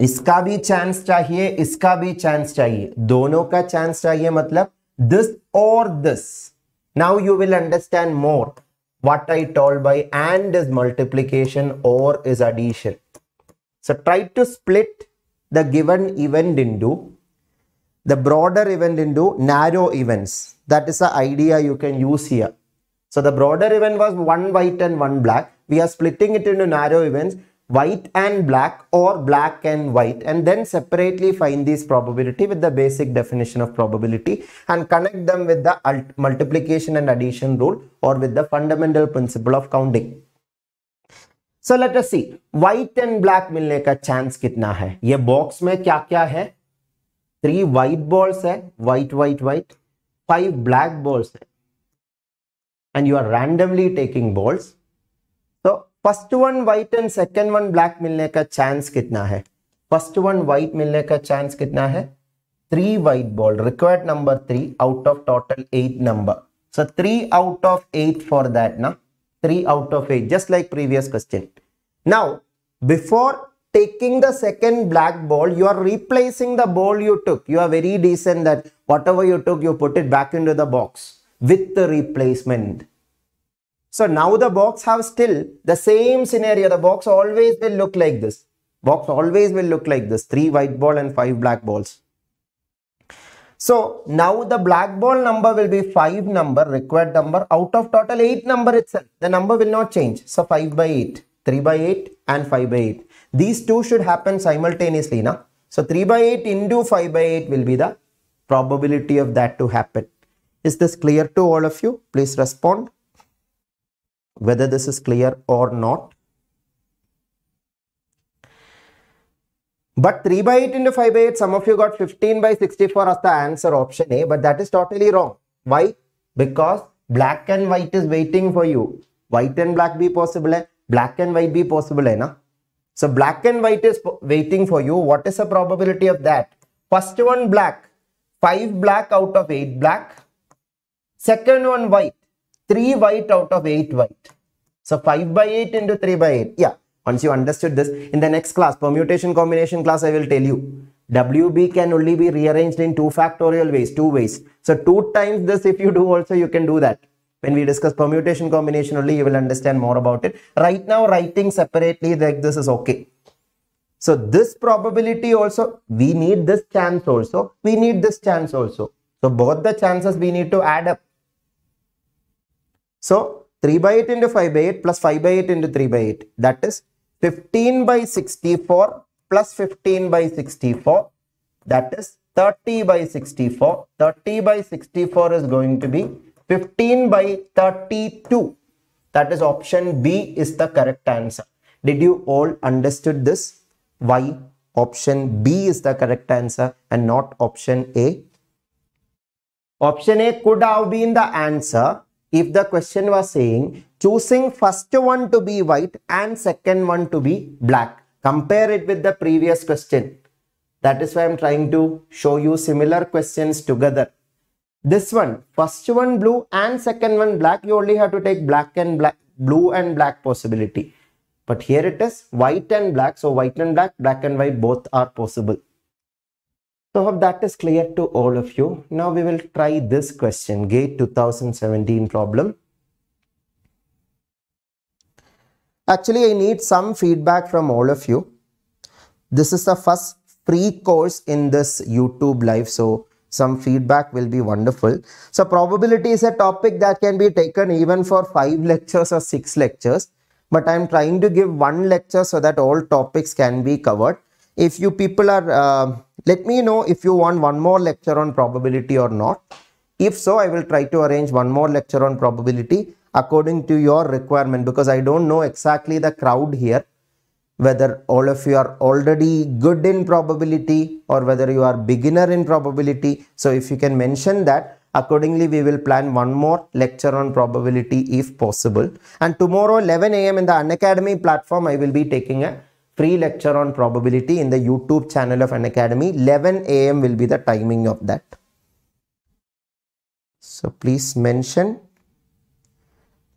इसका भी chance चाहिए इसका भी chance चाहिए दोनों का chance चाहिए मतलब दिस और this now you will understand more what I told by and is multiplication or is addition. So try to split the given event into the broader event into narrow events. That is the idea you can use here. So the broader event was one white and one black. We are splitting it into narrow events white and black or black and white and then separately find this probability with the basic definition of probability and connect them with the multiplication and addition rule or with the fundamental principle of counting. So let us see white and black मिलने का chance कितना है ये box में क्या क्या है three white balls है white white white five black balls है and you are randomly taking balls तो first one white and second one black मिलने का चांस कितना है? फ़र्स्ट वन व्हाइट मिलने का चांस कितना है? Three white ball required number three out of total eight number so three out of eight for that ना three out of eight just like previous question now before taking the second black ball you are replacing the ball you took you are very decent that whatever you took you put it back into the box with the replacement so now the box have still the same scenario. The box always will look like this. Box always will look like this. Three white ball and five black balls. So now the black ball number will be 5 number, required number out of total 8 number itself. The number will not change. So 5 by 8, 3 by 8 and 5 by 8. These two should happen simultaneously now. So 3 by 8 into 5 by 8 will be the probability of that to happen. Is this clear to all of you? Please respond whether this is clear or not. But 3 by 8 into 5 by 8, some of you got 15 by 64 as the answer option A, but that is totally wrong. Why? Because black and white is waiting for you. White and black be possible hai, black and white be possible hai na? So black and white is waiting for you. What is the probability of that? First one black, 5 black out of 8 black. Second one white, 3 white out of 8 white. So 5 by 8 into 3 by 8. Yeah, once you understood this, in the next class, permutation combination class, I will tell you. WB can only be rearranged in two factorial ways, two ways. So two times this if you do also, you can do that. When we discuss permutation combination only, you will understand more about it. Right now, writing separately like this is okay. So this probability also, we need this chance also, we need this chance also. So both the chances we need to add up. So 3 by 8 into 5 by 8 plus 5 by 8 into 3 by 8 that is 15 by 64 plus 15 by 64 that is 30 by 64 30 by 64 is going to be 15 by 32 that is option B is the correct answer did you all understood this why option B is the correct answer and not option A Option A could have been the answer if the question was saying choosing first one to be white and second one to be black. Compare it with the previous question. That is why I'm trying to show you similar questions together. This one, first one blue and second one black, you only have to take black and black, blue and black possibility. But here it is white and black. So white and black, black and white both are possible. So hope that is clear to all of you. Now we will try this question, GATE 2017 problem. Actually, I need some feedback from all of you. This is the first free course in this YouTube live. So some feedback will be wonderful. So probability is a topic that can be taken even for five lectures or six lectures. But I'm trying to give one lecture so that all topics can be covered. If you people are uh, let me know if you want one more lecture on probability or not. If so, I will try to arrange one more lecture on probability according to your requirement because I don't know exactly the crowd here whether all of you are already good in probability or whether you are beginner in probability. So if you can mention that accordingly we will plan one more lecture on probability if possible and tomorrow 11 am in the Unacademy platform I will be taking a free lecture on probability in the YouTube channel of Unacademy. 11 a.m. will be the timing of that. So please mention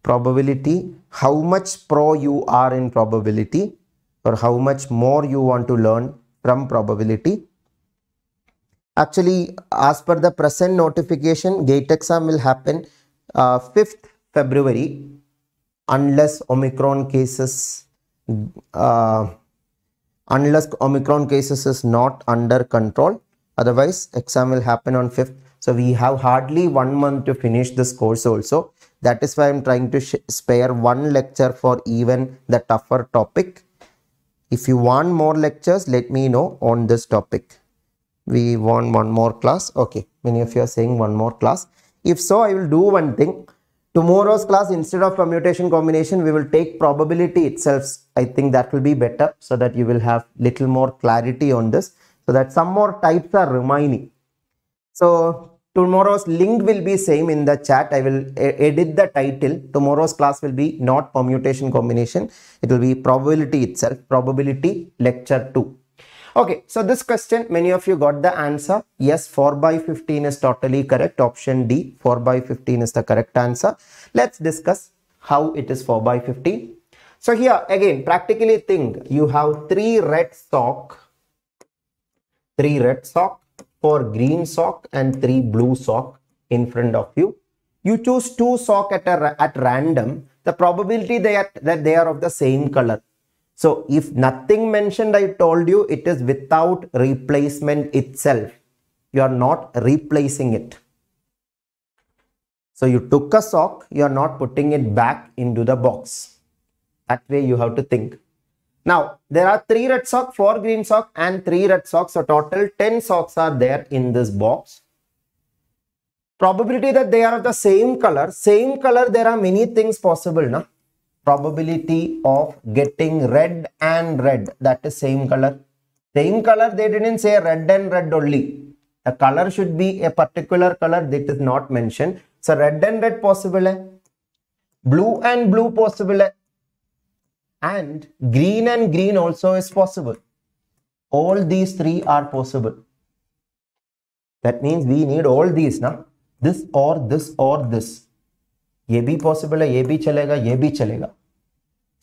probability, how much pro you are in probability or how much more you want to learn from probability. Actually, as per the present notification, GATE exam will happen uh, 5th February unless Omicron cases uh, unless Omicron cases is not under control. Otherwise, exam will happen on 5th. So we have hardly one month to finish this course also. That is why I'm trying to spare one lecture for even the tougher topic. If you want more lectures, let me know on this topic. We want one more class. Okay, many of you are saying one more class. If so, I will do one thing. Tomorrow's class, instead of permutation combination, we will take probability itself. I think that will be better so that you will have little more clarity on this so that some more types are remaining. So tomorrow's link will be same in the chat. I will edit the title. Tomorrow's class will be not permutation combination. It will be probability itself, probability lecture 2. Okay, so this question, many of you got the answer. Yes, 4 by 15 is totally correct. Option D, 4 by 15 is the correct answer. Let's discuss how it is 4 by 15. So here again, practically think you have three red sock, three red sock, four green sock and three blue sock in front of you. You choose two sock at, a, at random. The probability that, that they are of the same color so if nothing mentioned, I told you it is without replacement itself. You are not replacing it. So you took a sock, you are not putting it back into the box. That way you have to think. Now, there are three red socks, four green socks and three red socks. So total 10 socks are there in this box. Probability that they are of the same color. Same color, there are many things possible. Na? probability of getting red and red that is same color same color they didn't say red and red only a color should be a particular color that is not mentioned so red and red possible blue and blue possible and green and green also is possible all these three are possible that means we need all these now this or this or this ये भी possible है ये भी चलेगा ये भी चलेगा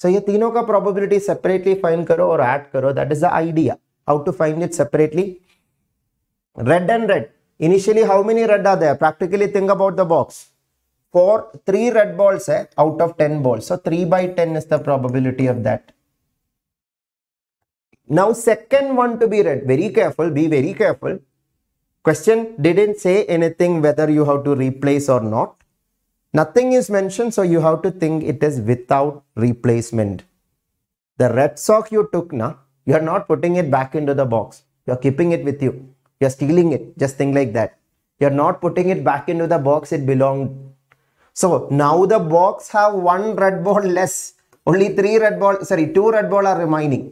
सो so, ये तीनों का प्रोबेबिलिटी सेपरेटली फाइंड करो और ऐड करो that is the idea how to find it separately red and red initially how many red are there practically think about the box four three red balls eh, out of 10 balls so 3 by 10 is the probability of that now second one to be red very careful be very careful question didn't say anything whether you have to replace or not Nothing is mentioned, so you have to think it is without replacement. The red sock you took now, you are not putting it back into the box. You are keeping it with you. You are stealing it. Just think like that. You are not putting it back into the box it belonged. So now the box have one red ball less. Only three red ball, sorry, two red ball are remaining.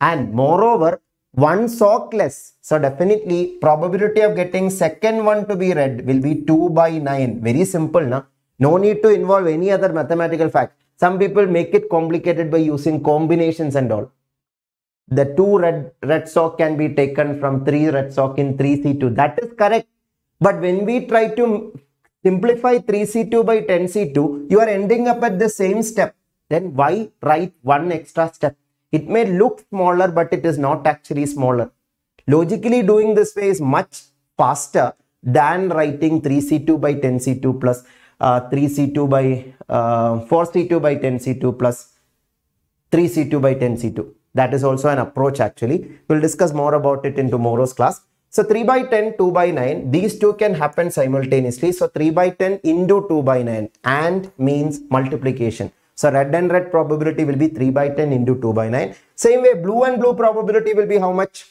And moreover, one sock less. So definitely probability of getting second one to be red will be 2 by 9. Very simple, na? No need to involve any other mathematical fact. Some people make it complicated by using combinations and all. The two red, red sock can be taken from three red sock in 3C2. That is correct. But when we try to simplify 3C2 by 10C2, you are ending up at the same step. Then why write one extra step? It may look smaller, but it is not actually smaller. Logically doing this way is much faster than writing 3C2 by 10C2 plus uh, 3C2 by uh, 4C2 by 10C2 plus 3C2 by 10C2. That is also an approach actually. We'll discuss more about it in tomorrow's class. So 3 by 10, 2 by 9, these two can happen simultaneously. So 3 by 10 into 2 by 9 and means multiplication. So red and red probability will be 3 by 10 into 2 by 9. Same way blue and blue probability will be how much?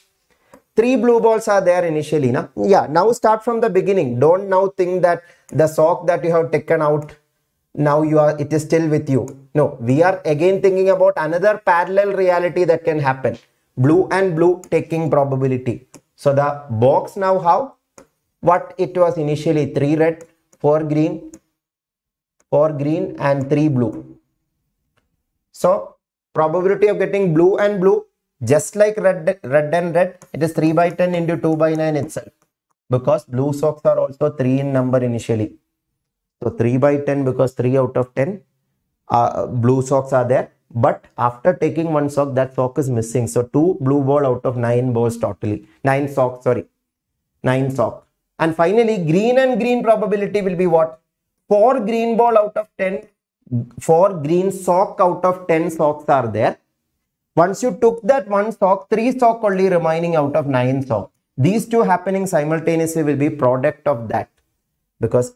Three blue balls are there initially. Na? Yeah, now start from the beginning. Don't now think that the sock that you have taken out, now you are it is still with you. No, we are again thinking about another parallel reality that can happen. Blue and blue taking probability. So the box now how? What it was initially 3 red, 4 green, 4 green and 3 blue. So probability of getting blue and blue just like red, red and red, it is 3 by 10 into 2 by 9 itself. Because blue socks are also 3 in number initially. So 3 by 10 because 3 out of 10 uh, blue socks are there. But after taking one sock, that sock is missing. So 2 blue ball out of 9 balls totally. 9 socks, sorry. 9 sock. And finally, green and green probability will be what? 4 green ball out of 10 4 green sock out of 10 socks are there. Once you took that one sock, 3 sock only remaining out of 9 sock. These two happening simultaneously will be product of that. Because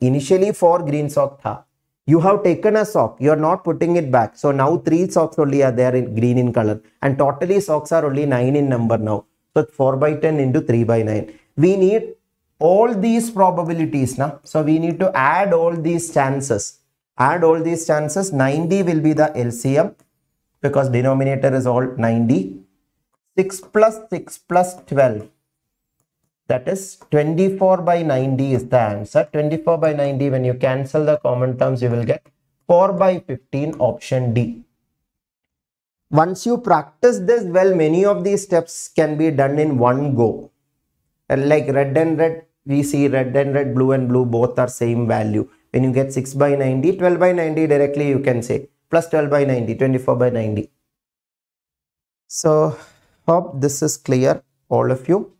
initially 4 green sock tha. You have taken a sock, you are not putting it back. So now 3 socks only are there in green in color. And totally socks are only 9 in number now. So 4 by 10 into 3 by 9. We need all these probabilities now. So we need to add all these chances add all these chances 90 will be the LCM because denominator is all 90 6 plus 6 plus 12 that is 24 by 90 is the answer 24 by 90 when you cancel the common terms you will get 4 by 15 option D once you practice this well many of these steps can be done in one go and like red and red we see red and red blue and blue both are same value when you get 6 by 90, 12 by 90 directly you can say plus 12 by 90, 24 by 90. So hope this is clear all of you.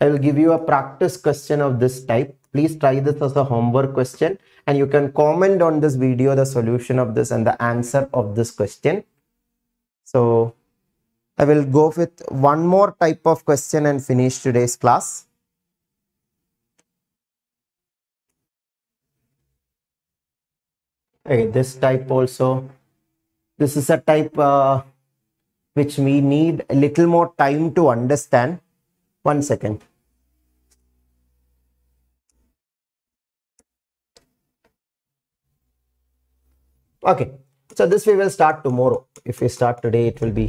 I will give you a practice question of this type. Please try this as a homework question and you can comment on this video the solution of this and the answer of this question. So I will go with one more type of question and finish today's class. okay this type also this is a type uh, which we need a little more time to understand one second. Okay. So this we will start tomorrow. If we start today it will be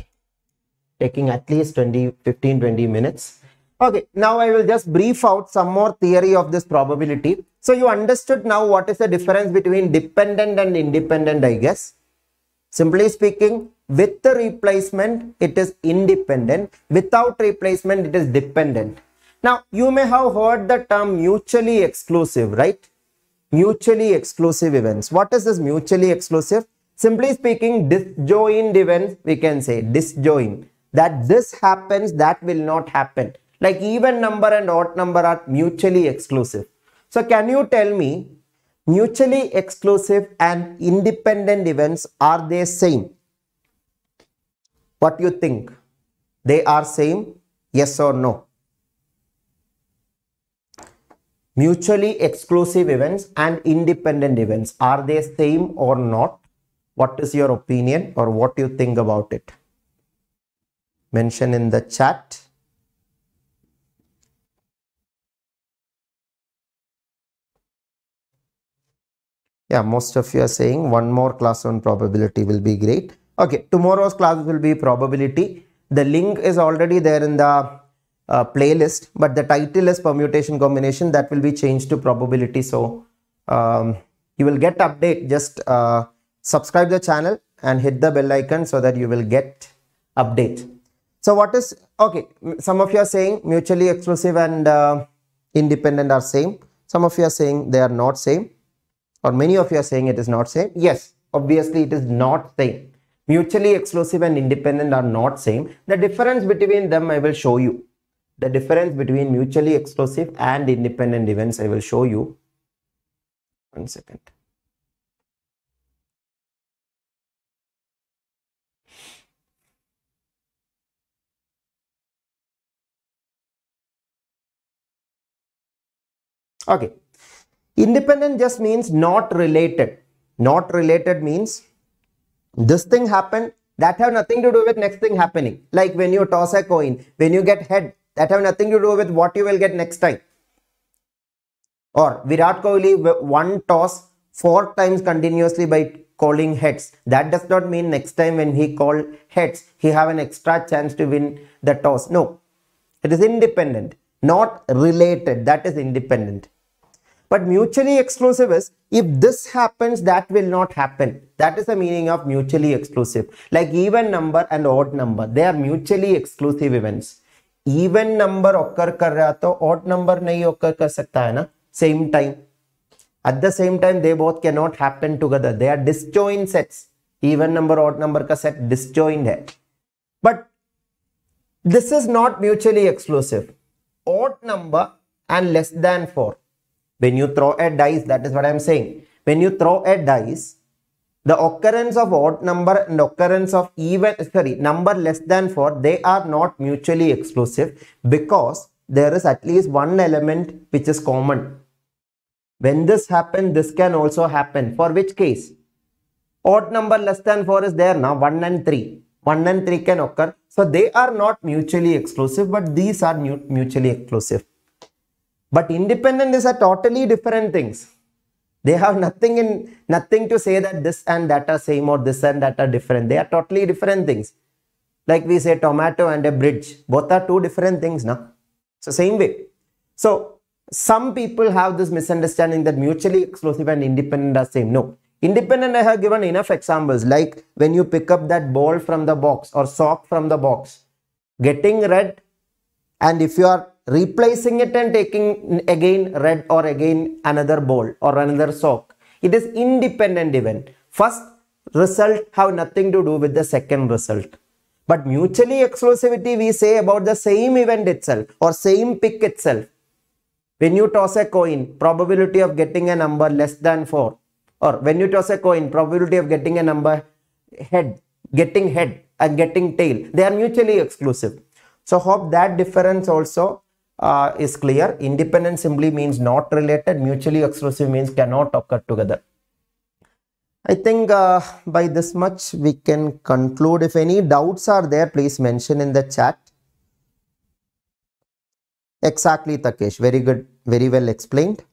taking at least 20 15 20 minutes. Okay, now I will just brief out some more theory of this probability. So you understood now what is the difference between dependent and independent, I guess. Simply speaking, with the replacement, it is independent. Without replacement, it is dependent. Now, you may have heard the term mutually exclusive, right? Mutually exclusive events. What is this mutually exclusive? Simply speaking, disjoint events, we can say disjoint. That this happens, that will not happen like even number and odd number are mutually exclusive. So can you tell me mutually exclusive and independent events are they same? What you think? They are same? Yes or no? Mutually exclusive events and independent events are they same or not? What is your opinion or what you think about it? Mention in the chat. yeah most of you are saying one more class on probability will be great okay tomorrow's class will be probability. The link is already there in the uh, playlist but the title is permutation combination that will be changed to probability. So um, you will get update. Just uh, subscribe the channel and hit the bell icon so that you will get update. So what is okay some of you are saying mutually exclusive and uh, independent are same. Some of you are saying they are not same. Or many of you are saying it is not same. Yes obviously it is not same mutually exclusive and independent are not same the difference between them i will show you the difference between mutually exclusive and independent events I will show you. One second. Okay. Independent just means not related. Not related means this thing happened that have nothing to do with next thing happening. Like when you toss a coin, when you get head, that have nothing to do with what you will get next time. Or Virat Kohli one toss four times continuously by calling heads. That does not mean next time when he call heads, he have an extra chance to win the toss. No, it is independent, not related. That is independent. But mutually exclusive is if this happens, that will not happen. That is the meaning of mutually exclusive. Like even number and odd number, they are mutually exclusive events. Even number occur कर रहा तो odd number नहीं occur कर सकता है ना same time at the same time they both can not happen together they are disjoint sets even number odd number का set disjoint है but this is not mutually exclusive odd number and less than 4 when you throw a dice that is what i'm saying. When you throw a dice the occurrence of odd number and occurrence of even sorry number less than 4 they are not mutually exclusive because there is at least one element which is common. When this happens this can also happen. For which case? Odd number less than 4 is there now 1 and 3 1 and 3 can occur. So they are not mutually exclusive but these are mutually exclusive but independent is a totally different things they have nothing in nothing to say that this and that are same or this and that are different. They are totally different things. Like we say tomato and a bridge. Both are two different things now. So same way. So some people have this misunderstanding that mutually exclusive and independent are same. No. Independent, I have given enough examples like when you pick up that ball from the box or sock from the box, getting red and if you are replacing it and taking again red or again another ball or another sock. It is independent event. First result have nothing to do with the second result. But mutually exclusivity we say about the same event itself or same pick itself. When you toss a coin, probability of getting a number less than 4 or when you toss a coin, probability of getting a number head, getting head and getting tail, they are mutually exclusive. So hope that difference also uh, is clear. Independent simply means not related. Mutually exclusive means cannot occur together. I think uh, by this much we can conclude. If any doubts are there, please mention in the chat. Exactly, Takesh. Very good. Very well explained.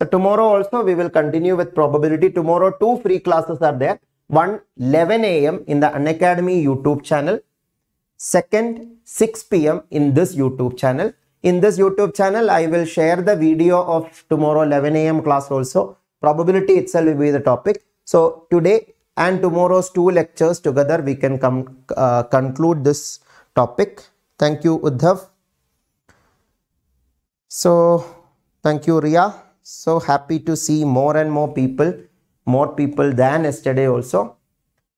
So tomorrow also we will continue with probability. Tomorrow two free classes are there. One 11 a.m. in the Unacademy YouTube channel second 6 p.m. in this YouTube channel. In this YouTube channel, I will share the video of tomorrow 11 a.m. class also. Probability itself will be the topic. So today and tomorrow's two lectures together, we can come uh, conclude this topic. Thank you, Uddhav. So thank you, Ria. So happy to see more and more people, more people than yesterday also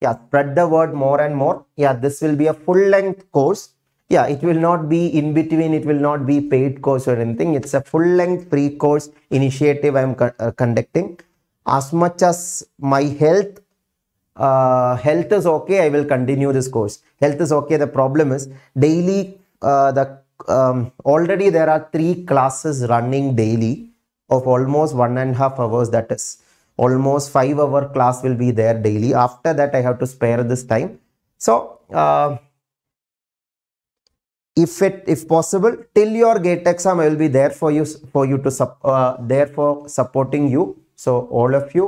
yeah spread the word more and more. Yeah this will be a full length course. Yeah it will not be in between. It will not be paid course or anything. It's a full length free course initiative i'm co uh, conducting. As much as my health uh, health is okay i will continue this course. Health is okay. The problem is daily uh, the um, already there are three classes running daily of almost one and a half hours that is almost five hour class will be there daily after that i have to spare this time so uh, if it if possible till your gate exam i will be there for you for you to uh, there for supporting you so all of you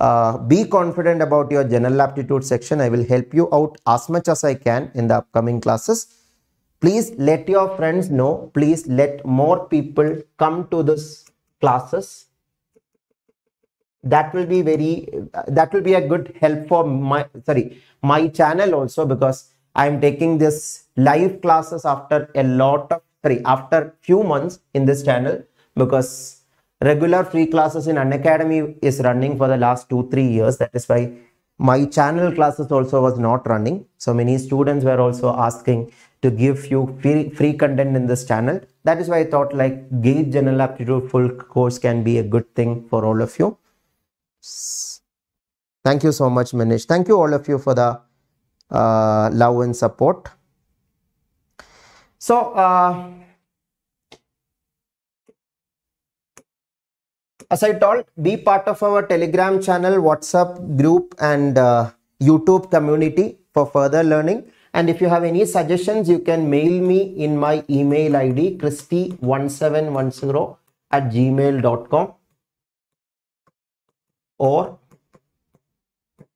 uh, be confident about your general aptitude section. I will help you out as much as I can in the upcoming classes. Please let your friends know. Please let more people come to this classes. That will be very, that will be a good help for my, sorry, my channel also because I am taking this live classes after a lot of, sorry, after few months in this channel because regular free classes in Unacademy is running for the last two, three years. That is why my channel classes also was not running. So many students were also asking to give you free, free content in this channel. That is why I thought like GATE General Aptitude full course can be a good thing for all of you. Thank you so much, Manish. Thank you all of you for the uh, love and support. So, uh, as I told, be part of our Telegram channel, WhatsApp group, and uh, YouTube community for further learning. And if you have any suggestions, you can mail me in my email ID, christy1710 at gmail.com. Or,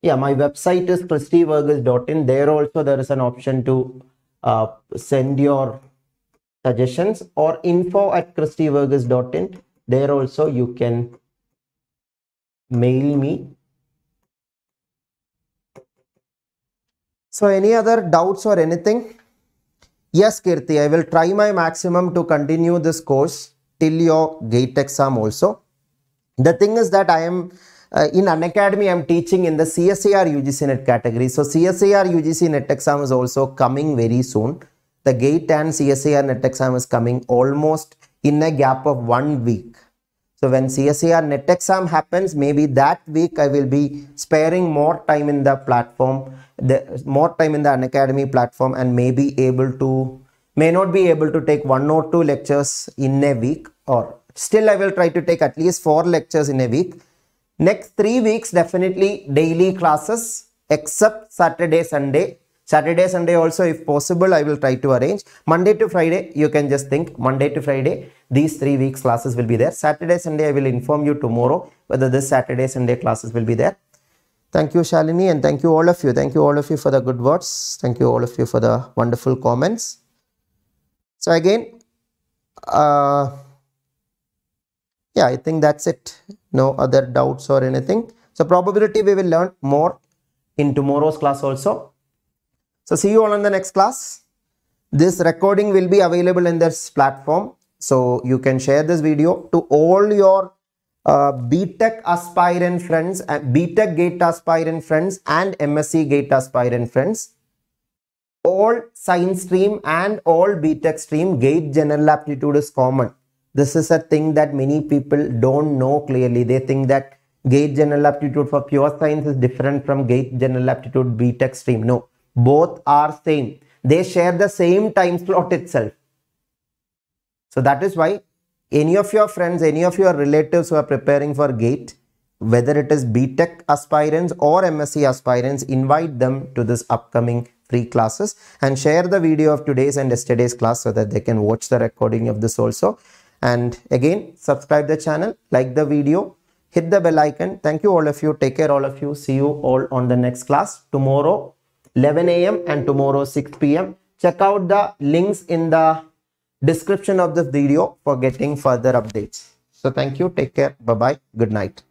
yeah, my website is christyvarghese.in. There also there is an option to uh, send your suggestions or info at christyvarghese.in there also you can mail me. So any other doubts or anything? Yes kirti i will try my maximum to continue this course till your gate exam also. The thing is that i am uh, in Unacademy, I'm teaching in the CSIR UGC NET category. So CSIR UGC NET exam is also coming very soon. The GATE and CSIR NET exam is coming almost in a gap of one week. So when CSIR net exam happens, maybe that week I will be sparing more time in the platform, the more time in the Unacademy platform and may be able to, may not be able to take one or two lectures in a week or still I will try to take at least four lectures in a week. Next three weeks, definitely daily classes except Saturday, Sunday Saturday, Sunday also if possible I will try to arrange. Monday to Friday you can just think Monday to Friday these three weeks classes will be there. Saturday, Sunday I will inform you tomorrow whether this Saturday, Sunday classes will be there. Thank you Shalini and thank you all of you. Thank you all of you for the good words. Thank you all of you for the wonderful comments. So again, uh, yeah, I think that's it. No other doubts or anything. So probability we will learn more in tomorrow's class also. So see you all in the next class. This recording will be available in this platform. So you can share this video to all your uh, BTech aspirant friends, uh, BTech GATE aspirant friends and MSc GATE aspirant friends. All science stream and all BTech stream GATE general aptitude is common. This is a thing that many people don't know clearly. They think that GATE general aptitude for pure science is different from GATE general aptitude BTech stream. No, both are same they share the same time slot itself so that is why any of your friends any of your relatives who are preparing for gate whether it is btech aspirants or msc aspirants invite them to this upcoming free classes and share the video of today's and yesterday's class so that they can watch the recording of this also and again subscribe the channel like the video hit the bell icon thank you all of you take care all of you see you all on the next class tomorrow 11 a.m. and tomorrow 6 p.m. Check out the links in the description of this video for getting further updates. So thank you. Take care. Bye-bye. Good night.